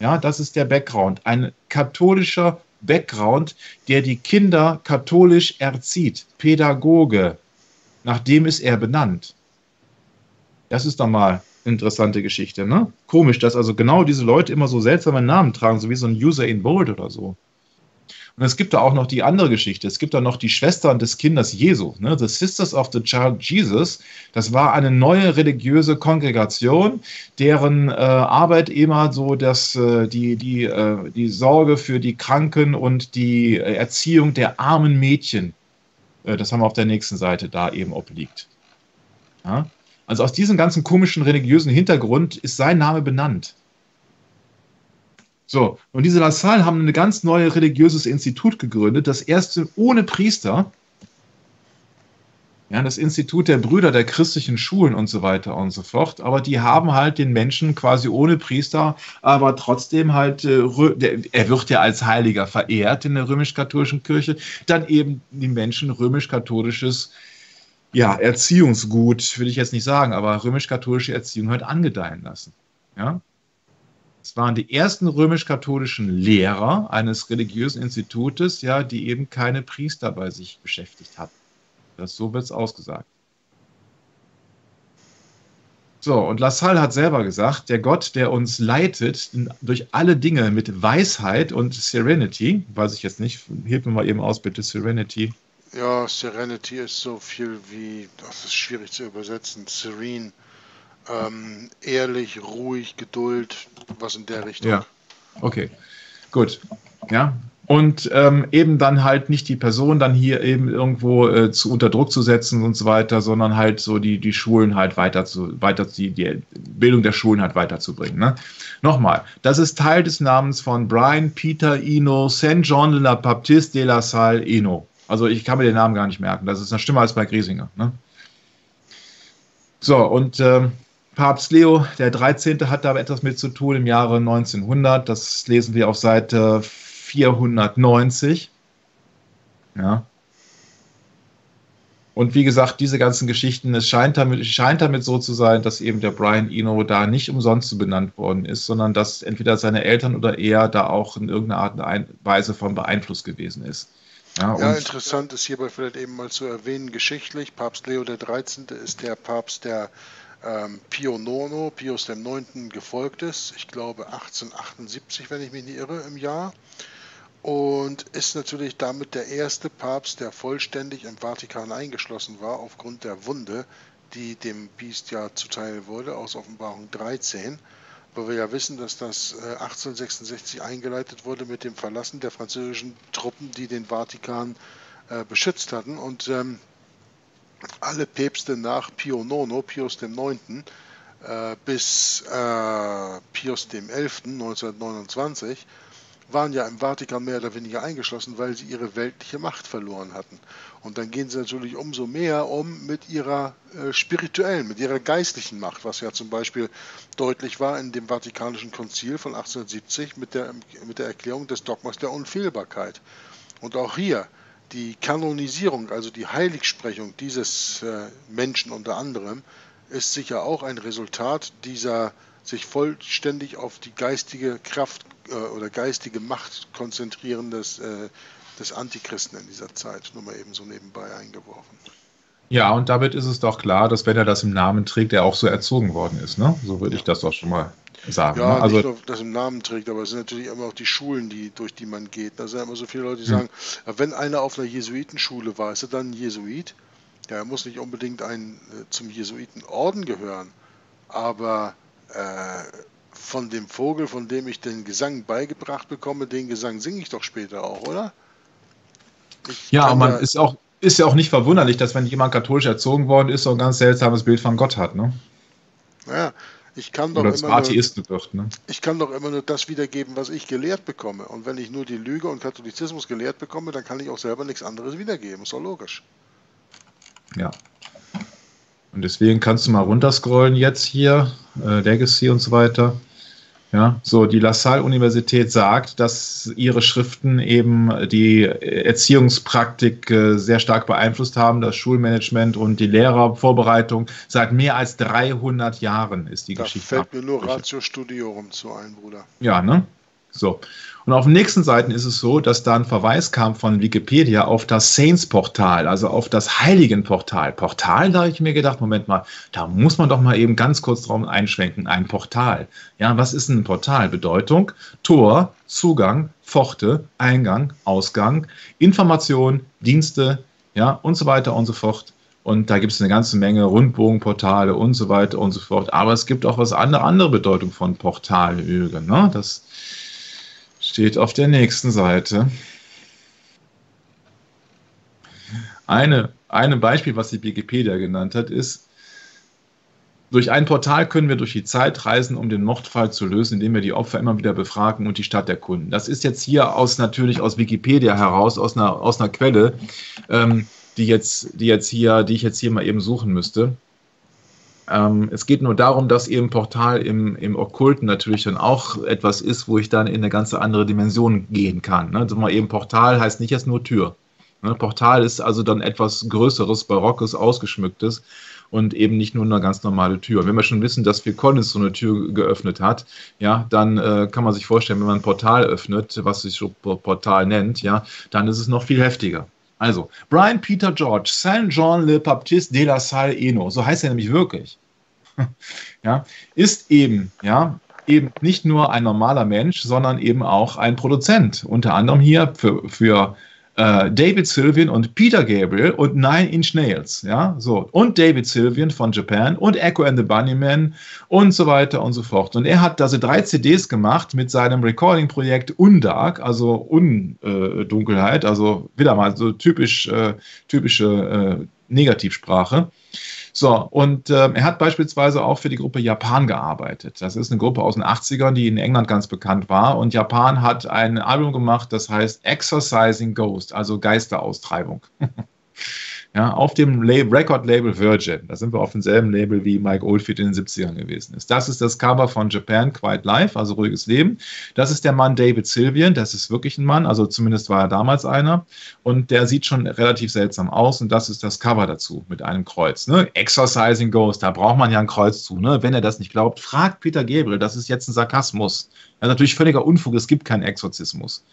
Ja, das ist der Background. Ein katholischer Background, der die Kinder katholisch erzieht. Pädagoge. Nach dem ist er benannt. Das ist doch mal eine interessante Geschichte, ne? Komisch, dass also genau diese Leute immer so seltsame Namen tragen, so wie so ein User in Bold oder so. Und es gibt da auch noch die andere Geschichte. Es gibt da noch die Schwestern des Kindes Jesu, ne? The Sisters of the Child Jesus. Das war eine neue religiöse Kongregation, deren äh, Arbeit immer so, dass äh, die, die, äh, die Sorge für die Kranken und die Erziehung der armen Mädchen, äh, das haben wir auf der nächsten Seite da eben obliegt. Ja? Also aus diesem ganzen komischen religiösen Hintergrund ist sein Name benannt. So, und diese La Salle haben ein ganz neues religiöses Institut gegründet, das erste ohne Priester. Ja, das Institut der Brüder der christlichen Schulen und so weiter und so fort. Aber die haben halt den Menschen quasi ohne Priester, aber trotzdem halt, äh, er wird ja als Heiliger verehrt in der römisch-katholischen Kirche, dann eben den Menschen römisch-katholisches ja, Erziehungsgut, würde ich jetzt nicht sagen, aber römisch-katholische Erziehung halt angedeihen lassen. Ja, es waren die ersten römisch-katholischen Lehrer eines religiösen Institutes, ja, die eben keine Priester bei sich beschäftigt hatten. Das, so wird es ausgesagt. So, und Lassalle hat selber gesagt, der Gott, der uns leitet durch alle Dinge mit Weisheit und Serenity, weiß ich jetzt nicht, heb mir mal eben aus, bitte, Serenity. Ja, Serenity ist so viel wie, das ist schwierig zu übersetzen, serene ähm, ehrlich, ruhig, Geduld, was in der Richtung. Ja, okay, gut. Ja, und ähm, eben dann halt nicht die Person dann hier eben irgendwo äh, zu unter Druck zu setzen und so weiter, sondern halt so die, die Schulen halt weiter zu, weiter die, die Bildung der Schulen halt weiterzubringen. Ne? Nochmal, das ist Teil des Namens von Brian Peter Eno St. John de la Baptiste de la Salle Eno. Also ich kann mir den Namen gar nicht merken. Das ist eine Stimme als bei Griesinger. Ne? So, und ähm, Papst Leo der 13. hat da etwas mit zu tun im Jahre 1900. Das lesen wir auf Seite 490. Ja. Und wie gesagt, diese ganzen Geschichten, es scheint damit, scheint damit so zu sein, dass eben der Brian Eno da nicht umsonst benannt worden ist, sondern dass entweder seine Eltern oder er da auch in irgendeiner Art und Weise von beeinflusst gewesen ist. Ja, ja interessant ist hierbei vielleicht eben mal zu erwähnen, geschichtlich, Papst Leo 13. ist der Papst, der ähm, Pio Nono, Pius IX. gefolgt ist. Ich glaube 1878, wenn ich mich nicht irre, im Jahr. Und ist natürlich damit der erste Papst, der vollständig im Vatikan eingeschlossen war, aufgrund der Wunde, die dem Biest ja zuteil wurde, aus Offenbarung 13 weil wir ja wissen, dass das 1866 äh, eingeleitet wurde mit dem Verlassen der französischen Truppen, die den Vatikan äh, beschützt hatten. Und ähm, alle Päpste nach Pio IX, Pius IX, äh, bis äh, Pius XI, 1929, waren ja im Vatikan mehr oder weniger eingeschlossen, weil sie ihre weltliche Macht verloren hatten. Und dann gehen sie natürlich umso mehr um mit ihrer äh, spirituellen, mit ihrer geistlichen Macht, was ja zum Beispiel deutlich war in dem Vatikanischen Konzil von 1870 mit der, mit der Erklärung des Dogmas der Unfehlbarkeit. Und auch hier die Kanonisierung, also die Heiligsprechung dieses äh, Menschen unter anderem, ist sicher auch ein Resultat dieser sich vollständig auf die geistige Kraft äh, oder geistige Macht konzentrieren des, äh, des Antichristen in dieser Zeit. Nur mal eben so nebenbei eingeworfen. Ja, und damit ist es doch klar, dass wenn er das im Namen trägt, er auch so erzogen worden ist. Ne? So würde ja. ich das doch schon mal sagen. Ja, ne? also, nicht nur das im Namen trägt, aber es sind natürlich immer auch die Schulen, die, durch die man geht. Da sind immer so viele Leute, die hm. sagen, wenn einer auf einer Jesuitenschule war, ist er dann ein Jesuit? Ja, er muss nicht unbedingt ein, äh, zum Jesuitenorden gehören, aber äh, von dem Vogel, von dem ich den Gesang beigebracht bekomme, den Gesang singe ich doch später auch, oder? Ich ja, aber man ist auch ist ja auch nicht verwunderlich, dass wenn jemand katholisch erzogen worden ist, so ein ganz seltsames Bild von Gott hat, ne? Ja, ich kann doch Oder immer nur, wird, ne? ich kann doch immer nur das wiedergeben, was ich gelehrt bekomme. Und wenn ich nur die Lüge und Katholizismus gelehrt bekomme, dann kann ich auch selber nichts anderes wiedergeben. Ist doch logisch. Ja. Und deswegen kannst du mal runterscrollen jetzt hier, äh, Legacy und so weiter. Ja, so die La Salle Universität sagt, dass ihre Schriften eben die Erziehungspraktik äh, sehr stark beeinflusst haben, das Schulmanagement und die Lehrervorbereitung. Seit mehr als 300 Jahren ist die da Geschichte. Da fällt mir nur Ratio Studiorum zu ein, Bruder. Ja, ne? So. Und auf den nächsten Seiten ist es so, dass da ein Verweis kam von Wikipedia auf das Saints-Portal, also auf das Heiligen-Portal. Portal, da habe ich mir gedacht, Moment mal, da muss man doch mal eben ganz kurz drauf einschwenken. Ein Portal. Ja, was ist ein Portal? Bedeutung, Tor, Zugang, Pforte, Eingang, Ausgang, Information, Dienste, ja, und so weiter und so fort. Und da gibt es eine ganze Menge Rundbogenportale und so weiter und so fort. Aber es gibt auch was andere, andere Bedeutung von Portal Ne? Das Steht auf der nächsten Seite. Eine, ein Beispiel, was die Wikipedia genannt hat, ist, durch ein Portal können wir durch die Zeit reisen, um den Mordfall zu lösen, indem wir die Opfer immer wieder befragen und die Stadt erkunden. Das ist jetzt hier aus natürlich aus Wikipedia heraus, aus einer, aus einer Quelle, ähm, die, jetzt, die, jetzt hier, die ich jetzt hier mal eben suchen müsste. Ähm, es geht nur darum, dass eben Portal im, im Okkulten natürlich dann auch etwas ist, wo ich dann in eine ganz andere Dimension gehen kann. Ne? Also mal eben Portal heißt nicht erst nur Tür. Ne? Portal ist also dann etwas Größeres, Barockes, Ausgeschmücktes und eben nicht nur eine ganz normale Tür. Wenn wir schon wissen, dass Phil Collins so eine Tür geöffnet hat, ja, dann äh, kann man sich vorstellen, wenn man ein Portal öffnet, was sich so Portal nennt, ja, dann ist es noch viel heftiger. Also, Brian Peter George, Saint Jean le Baptiste de la Salle Eno, so heißt er nämlich wirklich, ja, ist eben, ja, eben nicht nur ein normaler Mensch, sondern eben auch ein Produzent. Unter anderem hier für, für äh, David Sylvian und Peter Gabriel und Nine Inch Nails, ja, so. Und David Sylvian von Japan und Echo and the Bunnymen und so weiter und so fort. Und er hat also drei CDs gemacht mit seinem Recording-Projekt Undark, also Undunkelheit, also wieder mal so typisch, äh, typische äh, Negativsprache. So, und äh, er hat beispielsweise auch für die Gruppe Japan gearbeitet. Das ist eine Gruppe aus den 80ern, die in England ganz bekannt war. Und Japan hat ein Album gemacht, das heißt Exercising Ghost, also Geisteraustreibung. ja, auf dem Record-Label Virgin. Da sind wir auf demselben Label wie Mike Oldfield in den 70ern gewesen ist. Das ist das Cover von Japan Quiet Life, also ruhiges Leben. Das ist der Mann David Sylvian, das ist wirklich ein Mann, also zumindest war er damals einer. Und der sieht schon relativ seltsam aus und das ist das Cover dazu mit einem Kreuz. Ne? Exercising Ghost, da braucht man ja ein Kreuz zu. Ne? Wenn er das nicht glaubt, fragt Peter Gabriel, das ist jetzt ein Sarkasmus. Das ist natürlich völliger Unfug, es gibt keinen Exorzismus.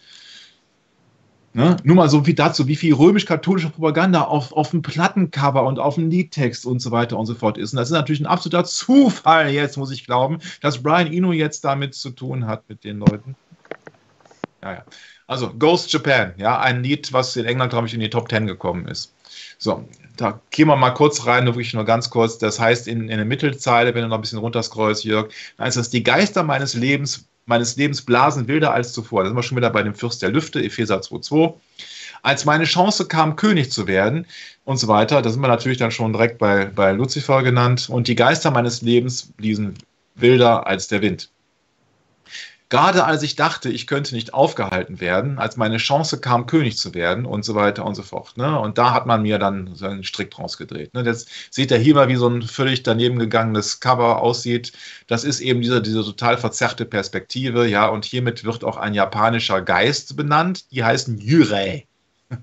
Ne? Nur mal so wie dazu, wie viel römisch-katholische Propaganda auf, auf dem Plattencover und auf dem Liedtext und so weiter und so fort ist. Und das ist natürlich ein absoluter Zufall jetzt, muss ich glauben, dass Brian Eno jetzt damit zu tun hat mit den Leuten. Ja, ja. Also Ghost Japan, ja, ein Lied, was in England, glaube ich, in die Top Ten gekommen ist. So, da gehen wir mal kurz rein, wirklich nur ganz kurz. Das heißt, in, in der Mittelzeile, wenn du noch ein bisschen runterscrollst, Jörg, dann ist das die Geister meines Lebens meines Lebens blasen wilder als zuvor. Da sind wir schon wieder bei dem Fürst der Lüfte, Epheser 2,2. Als meine Chance kam, König zu werden und so weiter, da sind wir natürlich dann schon direkt bei, bei Luzifer genannt. Und die Geister meines Lebens bliesen wilder als der Wind. Gerade als ich dachte, ich könnte nicht aufgehalten werden, als meine Chance kam, König zu werden und so weiter und so fort. Ne? Und da hat man mir dann so einen Strick draus gedreht. Ne? Jetzt sieht er hier mal, wie so ein völlig daneben gegangenes Cover aussieht. Das ist eben diese, diese total verzerrte Perspektive. Ja, und hiermit wird auch ein japanischer Geist benannt. Die heißen Yurei.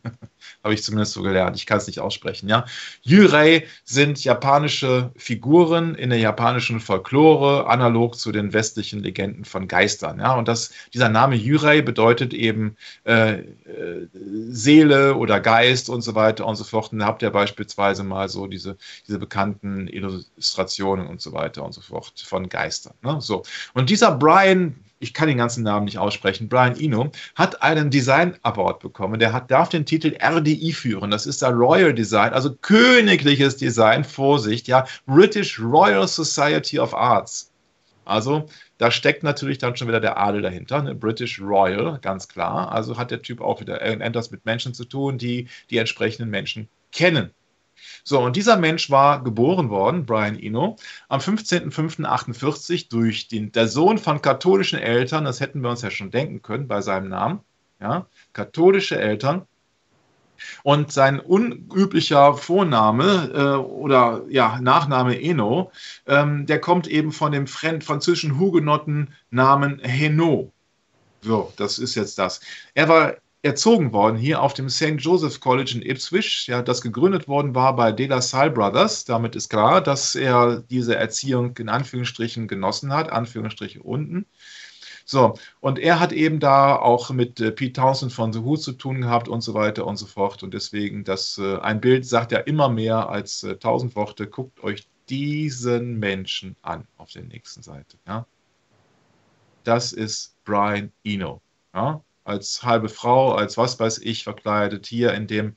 Habe ich zumindest so gelernt. Ich kann es nicht aussprechen. Ja? Yurei sind japanische Figuren in der japanischen Folklore, analog zu den westlichen Legenden von Geistern. Ja? Und das, dieser Name Yurei bedeutet eben äh, äh, Seele oder Geist und so weiter und so fort. Und da habt ihr beispielsweise mal so diese, diese bekannten Illustrationen und so weiter und so fort von Geistern. Ne? So. Und dieser Brian ich kann den ganzen Namen nicht aussprechen, Brian Eno, hat einen Design Award bekommen. Der hat, darf den Titel RDI führen. Das ist der Royal Design, also königliches Design, Vorsicht, ja, British Royal Society of Arts. Also da steckt natürlich dann schon wieder der Adel dahinter, ne? British Royal, ganz klar. Also hat der Typ auch wieder etwas mit Menschen zu tun, die die entsprechenden Menschen kennen. So, und dieser Mensch war geboren worden, Brian Eno, am 15.05.48 durch den, der Sohn von katholischen Eltern, das hätten wir uns ja schon denken können bei seinem Namen, ja, katholische Eltern. Und sein unüblicher Vorname äh, oder ja, Nachname Eno, ähm, der kommt eben von dem französischen Hugenotten-Namen Hainaut. So, das ist jetzt das. Er war erzogen worden hier auf dem St. Joseph College in Ipswich, ja, das gegründet worden war bei De La Salle Brothers. Damit ist klar, dass er diese Erziehung in Anführungsstrichen genossen hat, Anführungsstriche unten. So, und er hat eben da auch mit äh, Pete Townsend von The Who zu tun gehabt und so weiter und so fort. Und deswegen, das, äh, ein Bild sagt ja immer mehr als äh, tausend Worte. Guckt euch diesen Menschen an auf der nächsten Seite. Ja? Das ist Brian Eno. Ja? Als halbe Frau, als was weiß ich, verkleidet hier in dem,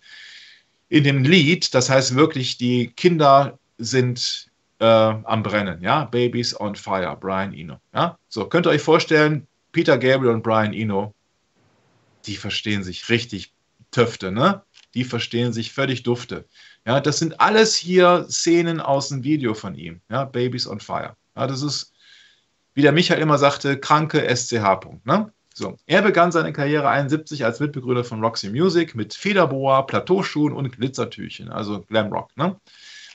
in dem Lied. Das heißt wirklich, die Kinder sind äh, am Brennen, ja. Babies on Fire, Brian Eno. Ja? So, könnt ihr euch vorstellen, Peter Gabriel und Brian Eno, die verstehen sich richtig Töfte, ne? Die verstehen sich völlig dufte. Ja, das sind alles hier Szenen aus dem Video von ihm, ja, Babies on Fire. Ja, das ist, wie der Michael immer sagte, kranke SCH. -Punkt, ne? So, er begann seine Karriere 71 als Mitbegründer von Roxy Music mit Federboa, Plateauschuhen und Glitzertüchen, also Glamrock. Ne?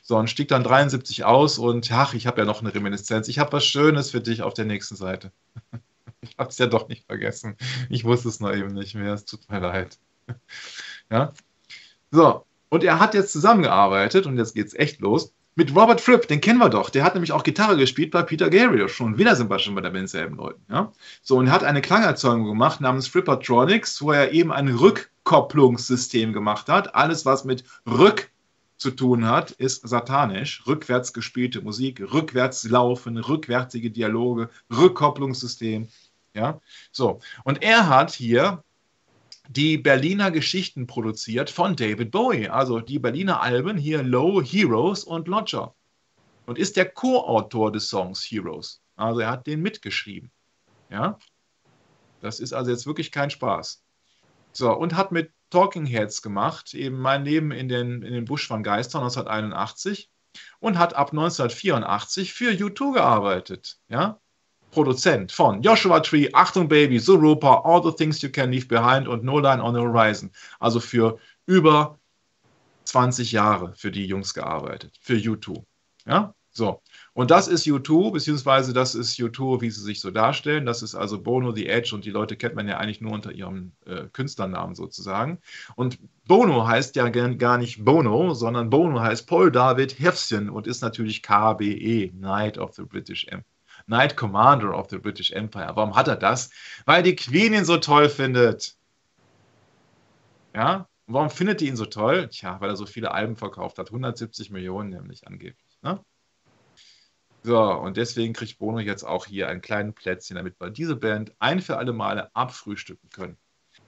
So, und stieg dann 73 aus und ach, ich habe ja noch eine Reminiszenz. Ich habe was Schönes für dich auf der nächsten Seite. ich habe es ja doch nicht vergessen. Ich wusste es noch eben nicht mehr. Es tut mir leid. ja. So, und er hat jetzt zusammengearbeitet und jetzt geht es echt los mit Robert Fripp, den kennen wir doch. Der hat nämlich auch Gitarre gespielt bei Peter Gabriel schon. Wieder sind wir schon bei denselben Leuten. Ja? So, und hat eine Klangerzeugung gemacht namens Frippertronics, wo er eben ein Rückkopplungssystem gemacht hat. Alles, was mit Rück zu tun hat, ist satanisch. Rückwärts gespielte Musik, rückwärts laufen, rückwärtige Dialoge, Rückkopplungssystem. Ja, so. Und er hat hier die Berliner Geschichten produziert von David Bowie. Also die Berliner Alben hier Low, Heroes und Lodger. Und ist der Co-Autor des Songs Heroes. Also er hat den mitgeschrieben. Ja. Das ist also jetzt wirklich kein Spaß. So, und hat mit Talking Heads gemacht, eben mein Leben in den, in den Busch von Geistern 1981 und hat ab 1984 für U2 gearbeitet. Ja. Produzent von Joshua Tree, Achtung Baby, Zuropa, All the Things You Can Leave Behind und No Line on the Horizon. Also für über 20 Jahre für die Jungs gearbeitet, für U2. Ja, so. Und das ist U2, beziehungsweise das ist U2, wie sie sich so darstellen. Das ist also Bono, The Edge und die Leute kennt man ja eigentlich nur unter ihrem äh, Künstlernamen sozusagen. Und Bono heißt ja gar nicht Bono, sondern Bono heißt Paul David Hefschen und ist natürlich KBE, Knight of the British Empire. Knight Commander of the British Empire. Warum hat er das? Weil die Queen ihn so toll findet. Ja? Und warum findet die ihn so toll? Tja, weil er so viele Alben verkauft hat. 170 Millionen nämlich angeblich. Ne? So, und deswegen kriegt Bono jetzt auch hier ein kleines Plätzchen, damit wir diese Band ein für alle Male abfrühstücken können.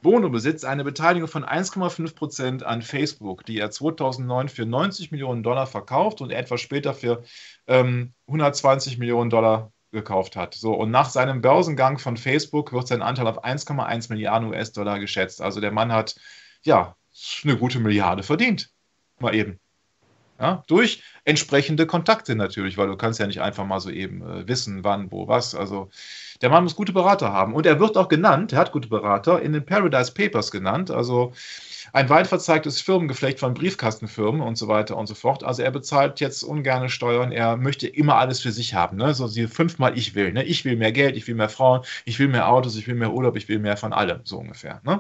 Bono besitzt eine Beteiligung von 1,5% an Facebook, die er 2009 für 90 Millionen Dollar verkauft und etwas später für ähm, 120 Millionen Dollar gekauft hat. So, und nach seinem Börsengang von Facebook wird sein Anteil auf 1,1 Milliarden US-Dollar geschätzt. Also der Mann hat ja eine gute Milliarde verdient. Mal eben. Ja, durch entsprechende Kontakte natürlich, weil du kannst ja nicht einfach mal so eben äh, wissen, wann, wo, was. Also der Mann muss gute Berater haben. Und er wird auch genannt, er hat gute Berater, in den Paradise Papers genannt. Also ein weit verzeigtes Firmengeflecht von Briefkastenfirmen und so weiter und so fort. Also er bezahlt jetzt ungerne Steuern, er möchte immer alles für sich haben. Ne? So sie fünfmal ich will. Ne? Ich will mehr Geld, ich will mehr Frauen, ich will mehr Autos, ich will mehr Urlaub, ich will mehr von allem, so ungefähr. Ne?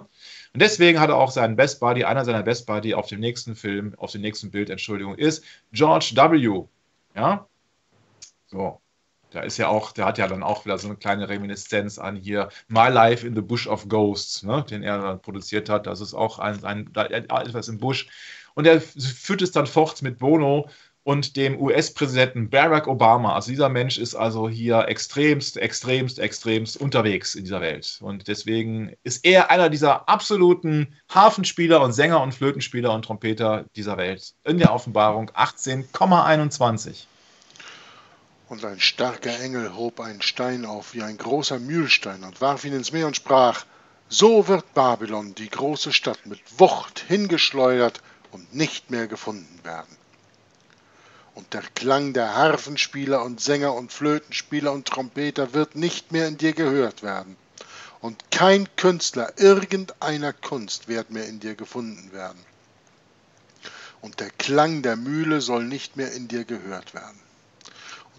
Und deswegen hat er auch seinen Best Buddy, einer seiner Best Buddy auf dem nächsten Film, auf dem nächsten Bild, Entschuldigung, ist George W. Ja? So. Da ist ja auch, der hat ja dann auch wieder so eine kleine Reminiszenz an hier My Life in the Bush of Ghosts, ne, den er dann produziert hat. Das ist auch ein, ein, etwas im Busch. Und er führt es dann fort mit Bono und dem US-Präsidenten Barack Obama. Also dieser Mensch ist also hier extremst, extremst, extremst unterwegs in dieser Welt. Und deswegen ist er einer dieser absoluten Hafenspieler und Sänger und Flötenspieler und Trompeter dieser Welt. In der Offenbarung 18,21. Und ein starker Engel hob einen Stein auf wie ein großer Mühlstein und warf ihn ins Meer und sprach, so wird Babylon, die große Stadt, mit Wucht hingeschleudert und nicht mehr gefunden werden. Und der Klang der Harfenspieler und Sänger und Flötenspieler und Trompeter wird nicht mehr in dir gehört werden. Und kein Künstler irgendeiner Kunst wird mehr in dir gefunden werden. Und der Klang der Mühle soll nicht mehr in dir gehört werden.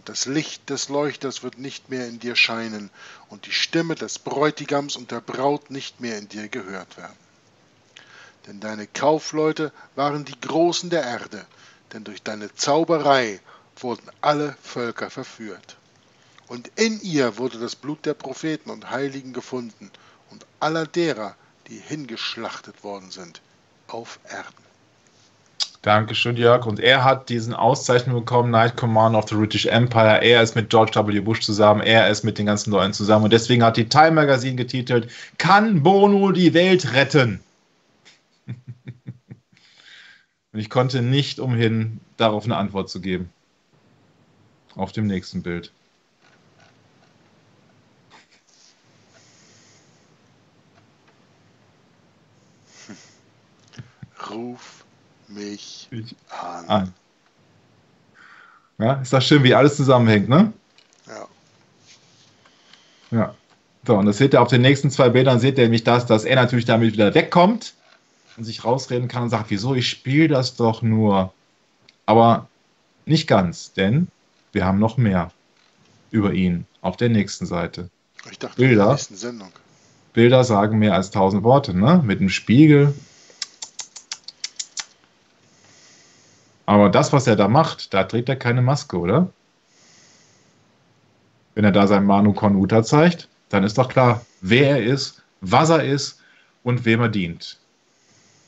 Das Licht des Leuchters wird nicht mehr in dir scheinen und die Stimme des Bräutigams und der Braut nicht mehr in dir gehört werden. Denn deine Kaufleute waren die Großen der Erde, denn durch deine Zauberei wurden alle Völker verführt. Und in ihr wurde das Blut der Propheten und Heiligen gefunden und aller derer, die hingeschlachtet worden sind auf Erden. Dankeschön, Jörg. Und er hat diesen Auszeichnung bekommen, Night Commander of the British Empire. Er ist mit George W. Bush zusammen, er ist mit den ganzen Leuten zusammen. Und deswegen hat die Time Magazine getitelt, kann Bono die Welt retten? Und ich konnte nicht umhin, darauf eine Antwort zu geben. Auf dem nächsten Bild. Ruf mich an. an. Ja, ist das schön, wie alles zusammenhängt, ne? Ja. Ja. So, und das seht ihr auf den nächsten zwei Bildern, seht ihr nämlich das, dass er natürlich damit wieder wegkommt und sich rausreden kann und sagt, wieso, ich spiele das doch nur. Aber nicht ganz, denn wir haben noch mehr über ihn auf der nächsten Seite. Ich dachte, Bilder, Bilder sagen mehr als tausend Worte, ne? Mit dem Spiegel, Aber das, was er da macht, da trägt er keine Maske, oder? Wenn er da sein Manu Con Uta zeigt, dann ist doch klar, wer er ist, was er ist und wem er dient.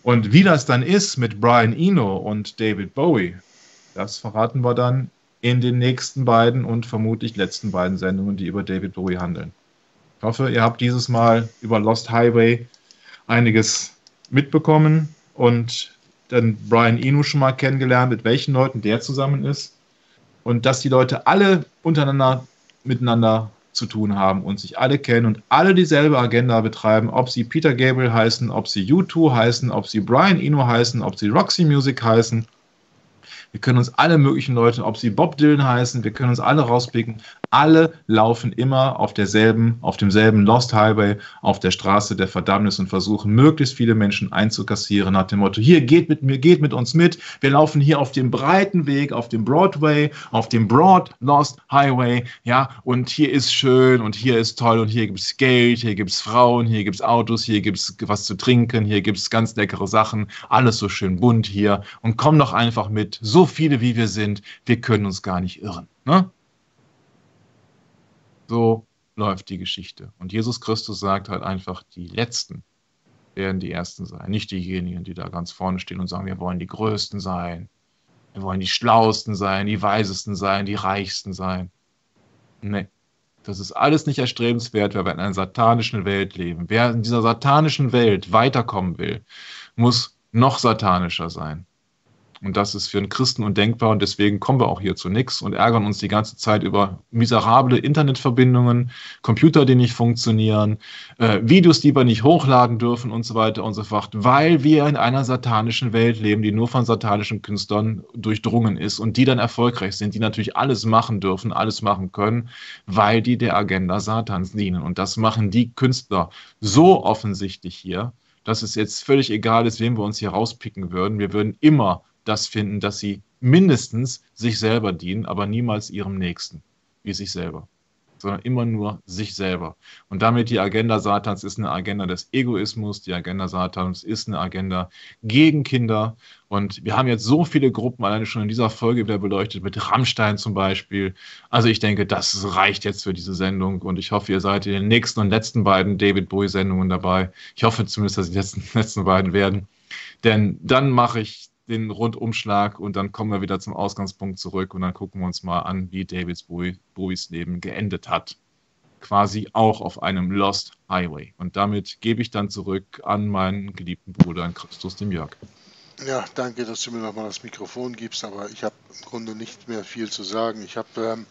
Und wie das dann ist mit Brian Eno und David Bowie, das verraten wir dann in den nächsten beiden und vermutlich letzten beiden Sendungen, die über David Bowie handeln. Ich hoffe, ihr habt dieses Mal über Lost Highway einiges mitbekommen und dann Brian Eno schon mal kennengelernt, mit welchen Leuten der zusammen ist. Und dass die Leute alle untereinander miteinander zu tun haben und sich alle kennen und alle dieselbe Agenda betreiben, ob sie Peter Gabriel heißen, ob sie U2 heißen, ob sie Brian Eno heißen, ob sie Roxy Music heißen wir können uns alle möglichen Leute, ob sie Bob Dylan heißen, wir können uns alle rauspicken. Alle laufen immer auf derselben, auf demselben Lost Highway, auf der Straße der Verdammnis und versuchen, möglichst viele Menschen einzukassieren nach dem Motto, hier geht mit mir, geht mit uns mit. Wir laufen hier auf dem breiten Weg, auf dem Broadway, auf dem Broad Lost Highway, ja, und hier ist schön und hier ist toll und hier gibt es Geld, hier gibt es Frauen, hier gibt es Autos, hier gibt es was zu trinken, hier gibt es ganz leckere Sachen, alles so schön bunt hier und komm doch einfach mit. So viele wie wir sind, wir können uns gar nicht irren. Ne? So läuft die Geschichte. Und Jesus Christus sagt halt einfach, die Letzten werden die Ersten sein. Nicht diejenigen, die da ganz vorne stehen und sagen, wir wollen die Größten sein. Wir wollen die Schlauesten sein, die Weisesten sein, die Reichsten sein. Nee, das ist alles nicht erstrebenswert, weil wir in einer satanischen Welt leben. Wer in dieser satanischen Welt weiterkommen will, muss noch satanischer sein Und das ist für einen Christen undenkbar und deswegen kommen wir auch hier zu nichts und ärgern uns die ganze Zeit über miserable Internetverbindungen, Computer, die nicht funktionieren, äh, Videos, die wir nicht hochladen dürfen und so weiter und so fort, weil wir in einer satanischen Welt leben, die nur von satanischen Künstlern durchdrungen ist und die dann erfolgreich sind, die natürlich alles machen dürfen, alles machen können, weil die der Agenda Satans dienen. Und das machen die Künstler so offensichtlich hier, dass es jetzt völlig egal ist, wem wir uns hier rauspicken würden. Wir würden immer das finden, dass sie mindestens sich selber dienen, aber niemals ihrem Nächsten, wie sich selber, sondern immer nur sich selber. Und damit die Agenda Satans ist eine Agenda des Egoismus, die Agenda Satans ist eine Agenda gegen Kinder. Und wir haben jetzt so viele Gruppen alleine schon in dieser Folge wieder beleuchtet, mit Rammstein zum Beispiel. Also ich denke, das reicht jetzt für diese Sendung und ich hoffe, ihr seid in den nächsten und letzten beiden David Bowie-Sendungen dabei. Ich hoffe zumindest, dass die letzten, letzten beiden werden. Denn dann mache ich den Rundumschlag und dann kommen wir wieder zum Ausgangspunkt zurück und dann gucken wir uns mal an, wie David Bowie, Bowies Leben geendet hat. Quasi auch auf einem Lost Highway. Und damit gebe ich dann zurück an meinen geliebten Bruder, an Christus, dem Jörg. Ja, danke, dass du mir nochmal das Mikrofon gibst, aber ich habe im Grunde nicht mehr viel zu sagen. Ich habe ähm,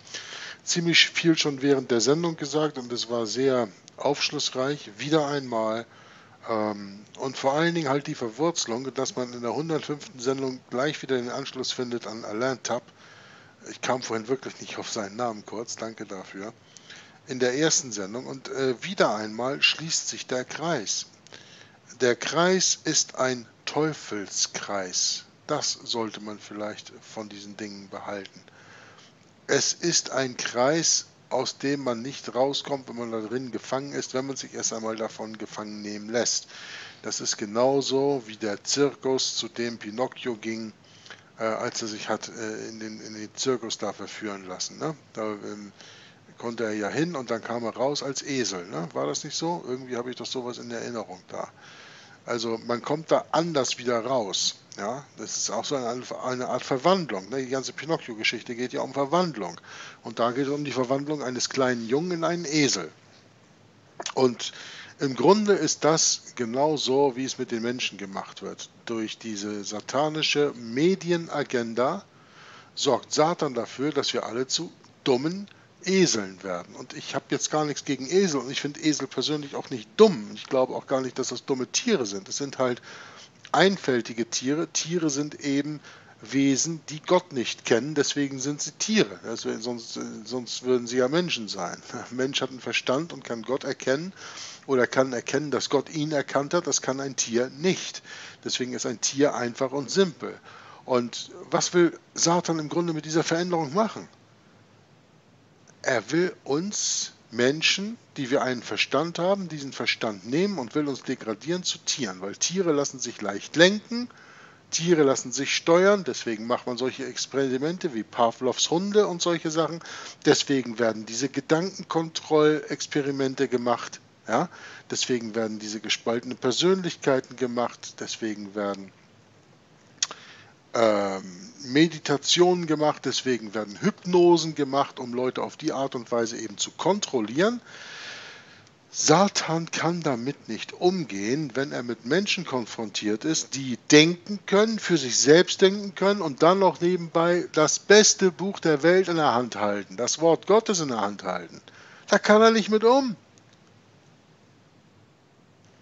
ziemlich viel schon während der Sendung gesagt und es war sehr aufschlussreich. Wieder einmal und vor allen Dingen halt die Verwurzelung, dass man in der 105. Sendung gleich wieder den Anschluss findet an Alain Tapp. Ich kam vorhin wirklich nicht auf seinen Namen kurz, danke dafür. In der ersten Sendung und äh, wieder einmal schließt sich der Kreis. Der Kreis ist ein Teufelskreis. Das sollte man vielleicht von diesen Dingen behalten. Es ist ein Kreis, aus dem man nicht rauskommt, wenn man da drin gefangen ist, wenn man sich erst einmal davon gefangen nehmen lässt. Das ist genauso wie der Zirkus, zu dem Pinocchio ging, äh, als er sich hat äh, in, den, in, den, Zirkus da verführen lassen. Ne? Da ähm, konnte er ja hin und dann kam er raus als Esel. Ne? War das nicht so? Irgendwie habe ich doch sowas in Erinnerung da. Also man kommt da anders wieder raus. Ja, das ist auch so eine, eine Art Verwandlung. Ne? Die ganze Pinocchio-Geschichte geht ja um Verwandlung. Und da geht es um die Verwandlung eines kleinen Jungen in einen Esel. Und im Grunde ist das genau so, wie es mit den Menschen gemacht wird. Durch diese satanische Medienagenda sorgt Satan dafür, dass wir alle zu dummen Eseln werden. Und ich habe jetzt gar nichts gegen Esel und ich finde Esel persönlich auch nicht dumm. Ich glaube auch gar nicht, dass das dumme Tiere sind. Es sind halt einfältige Tiere. Tiere sind eben Wesen, die Gott nicht kennen, deswegen sind sie Tiere. Also sonst, sonst würden sie ja Menschen sein. Ein Mensch hat einen Verstand und kann Gott erkennen oder kann erkennen, dass Gott ihn erkannt hat. Das kann ein Tier nicht. Deswegen ist ein Tier einfach und simpel. Und was will Satan im Grunde mit dieser Veränderung machen? Er will uns Menschen, die wir einen Verstand haben, diesen Verstand nehmen und will uns degradieren zu Tieren, weil Tiere lassen sich leicht lenken, Tiere lassen sich steuern, deswegen macht man solche Experimente wie Pavlovs Hunde und solche Sachen. Deswegen werden diese Gedankenkontrollexperimente gemacht. Ja? Deswegen werden diese gespaltenen Persönlichkeiten gemacht. Deswegen werden ähm, Meditationen gemacht, deswegen werden Hypnosen gemacht, um Leute auf die Art und Weise eben zu kontrollieren. Satan kann damit nicht umgehen, wenn er mit Menschen konfrontiert ist, die denken können, für sich selbst denken können und dann noch nebenbei das beste Buch der Welt in der Hand halten, das Wort Gottes in der Hand halten. Da kann er nicht mit um.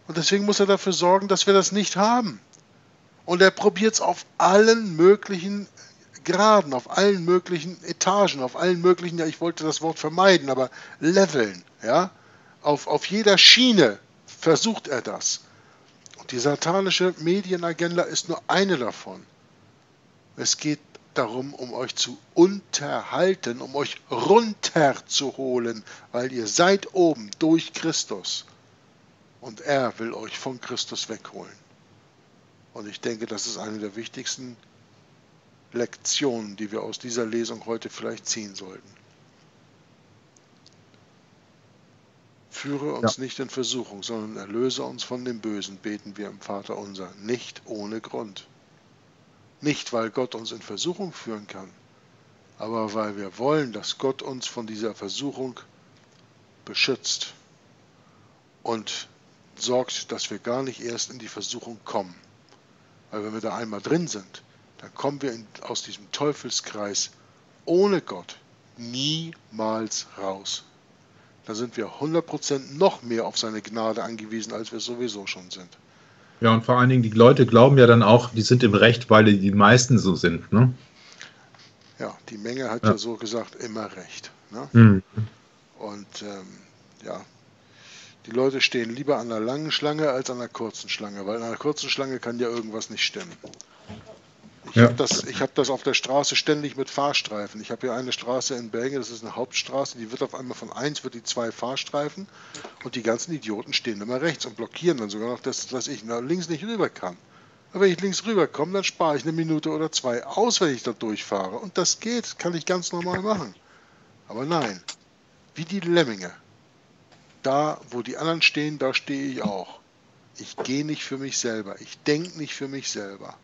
Und deswegen muss er dafür sorgen, dass wir das nicht haben. Und er probiert es auf allen möglichen Graden, auf allen möglichen Etagen, auf allen möglichen, ja, ich wollte das Wort vermeiden, aber Leveln, ja, auf, auf jeder Schiene versucht er das. Und die satanische Medienagenda ist nur eine davon. Es geht darum, um euch zu unterhalten, um euch runterzuholen, weil ihr seid oben durch Christus. Und er will euch von Christus wegholen. Und ich denke, das ist eine der wichtigsten Lektionen, die wir aus dieser Lesung heute vielleicht ziehen sollten. Führe uns ja. nicht in Versuchung, sondern erlöse uns von dem Bösen, beten wir im Vater unser, nicht ohne Grund. Nicht, weil Gott uns in Versuchung führen kann, aber weil wir wollen, dass Gott uns von dieser Versuchung beschützt und sorgt, dass wir gar nicht erst in die Versuchung kommen. Weil wenn wir da einmal drin sind, dann kommen wir in, aus diesem Teufelskreis ohne Gott niemals raus. Da sind wir 100% noch mehr auf seine Gnade angewiesen, als wir sowieso schon sind. Ja, und vor allen Dingen, die Leute glauben ja dann auch, die sind im Recht, weil die meisten so sind. Ne? Ja, die Menge hat ja, ja so gesagt immer recht. Ne? Mhm. Und ähm, ja, die Leute stehen lieber an einer langen Schlange als an einer kurzen Schlange, weil an einer kurzen Schlange kann ja irgendwas nicht stimmen. Ich ja. habe das, hab das auf der Straße ständig mit Fahrstreifen. Ich habe hier eine Straße in Belgien, das ist eine Hauptstraße, die wird auf einmal von 1 wird die zwei Fahrstreifen und die ganzen Idioten stehen immer rechts und blockieren dann sogar noch, dass, dass ich nach links nicht rüber kann. Aber wenn ich links rüberkomme, dann spare ich eine Minute oder zwei aus, wenn ich da durchfahre. Und das geht, kann ich ganz normal machen. Aber nein, wie die Lemminge. Da, wo die anderen stehen, da stehe ich auch. Ich gehe nicht für mich selber. Ich denke nicht für mich selber.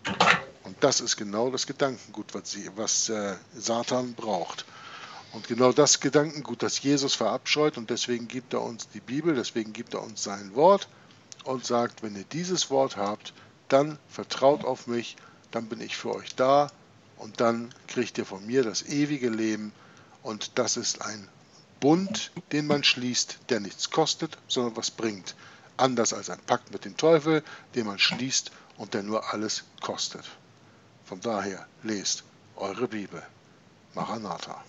Und das ist genau das Gedankengut, was, sie, was äh, Satan braucht. Und genau das Gedankengut, das Jesus verabscheut. Und deswegen gibt er uns die Bibel, deswegen gibt er uns sein Wort und sagt, wenn ihr dieses Wort habt, dann vertraut auf mich, dann bin ich für euch da und dann kriegt ihr von mir das ewige Leben. Und das ist ein Bund, den man schließt, der nichts kostet, sondern was bringt. Anders als ein Pakt mit dem Teufel, den man schließt und der nur alles kostet. Von daher lest eure Bibel. Maranatha.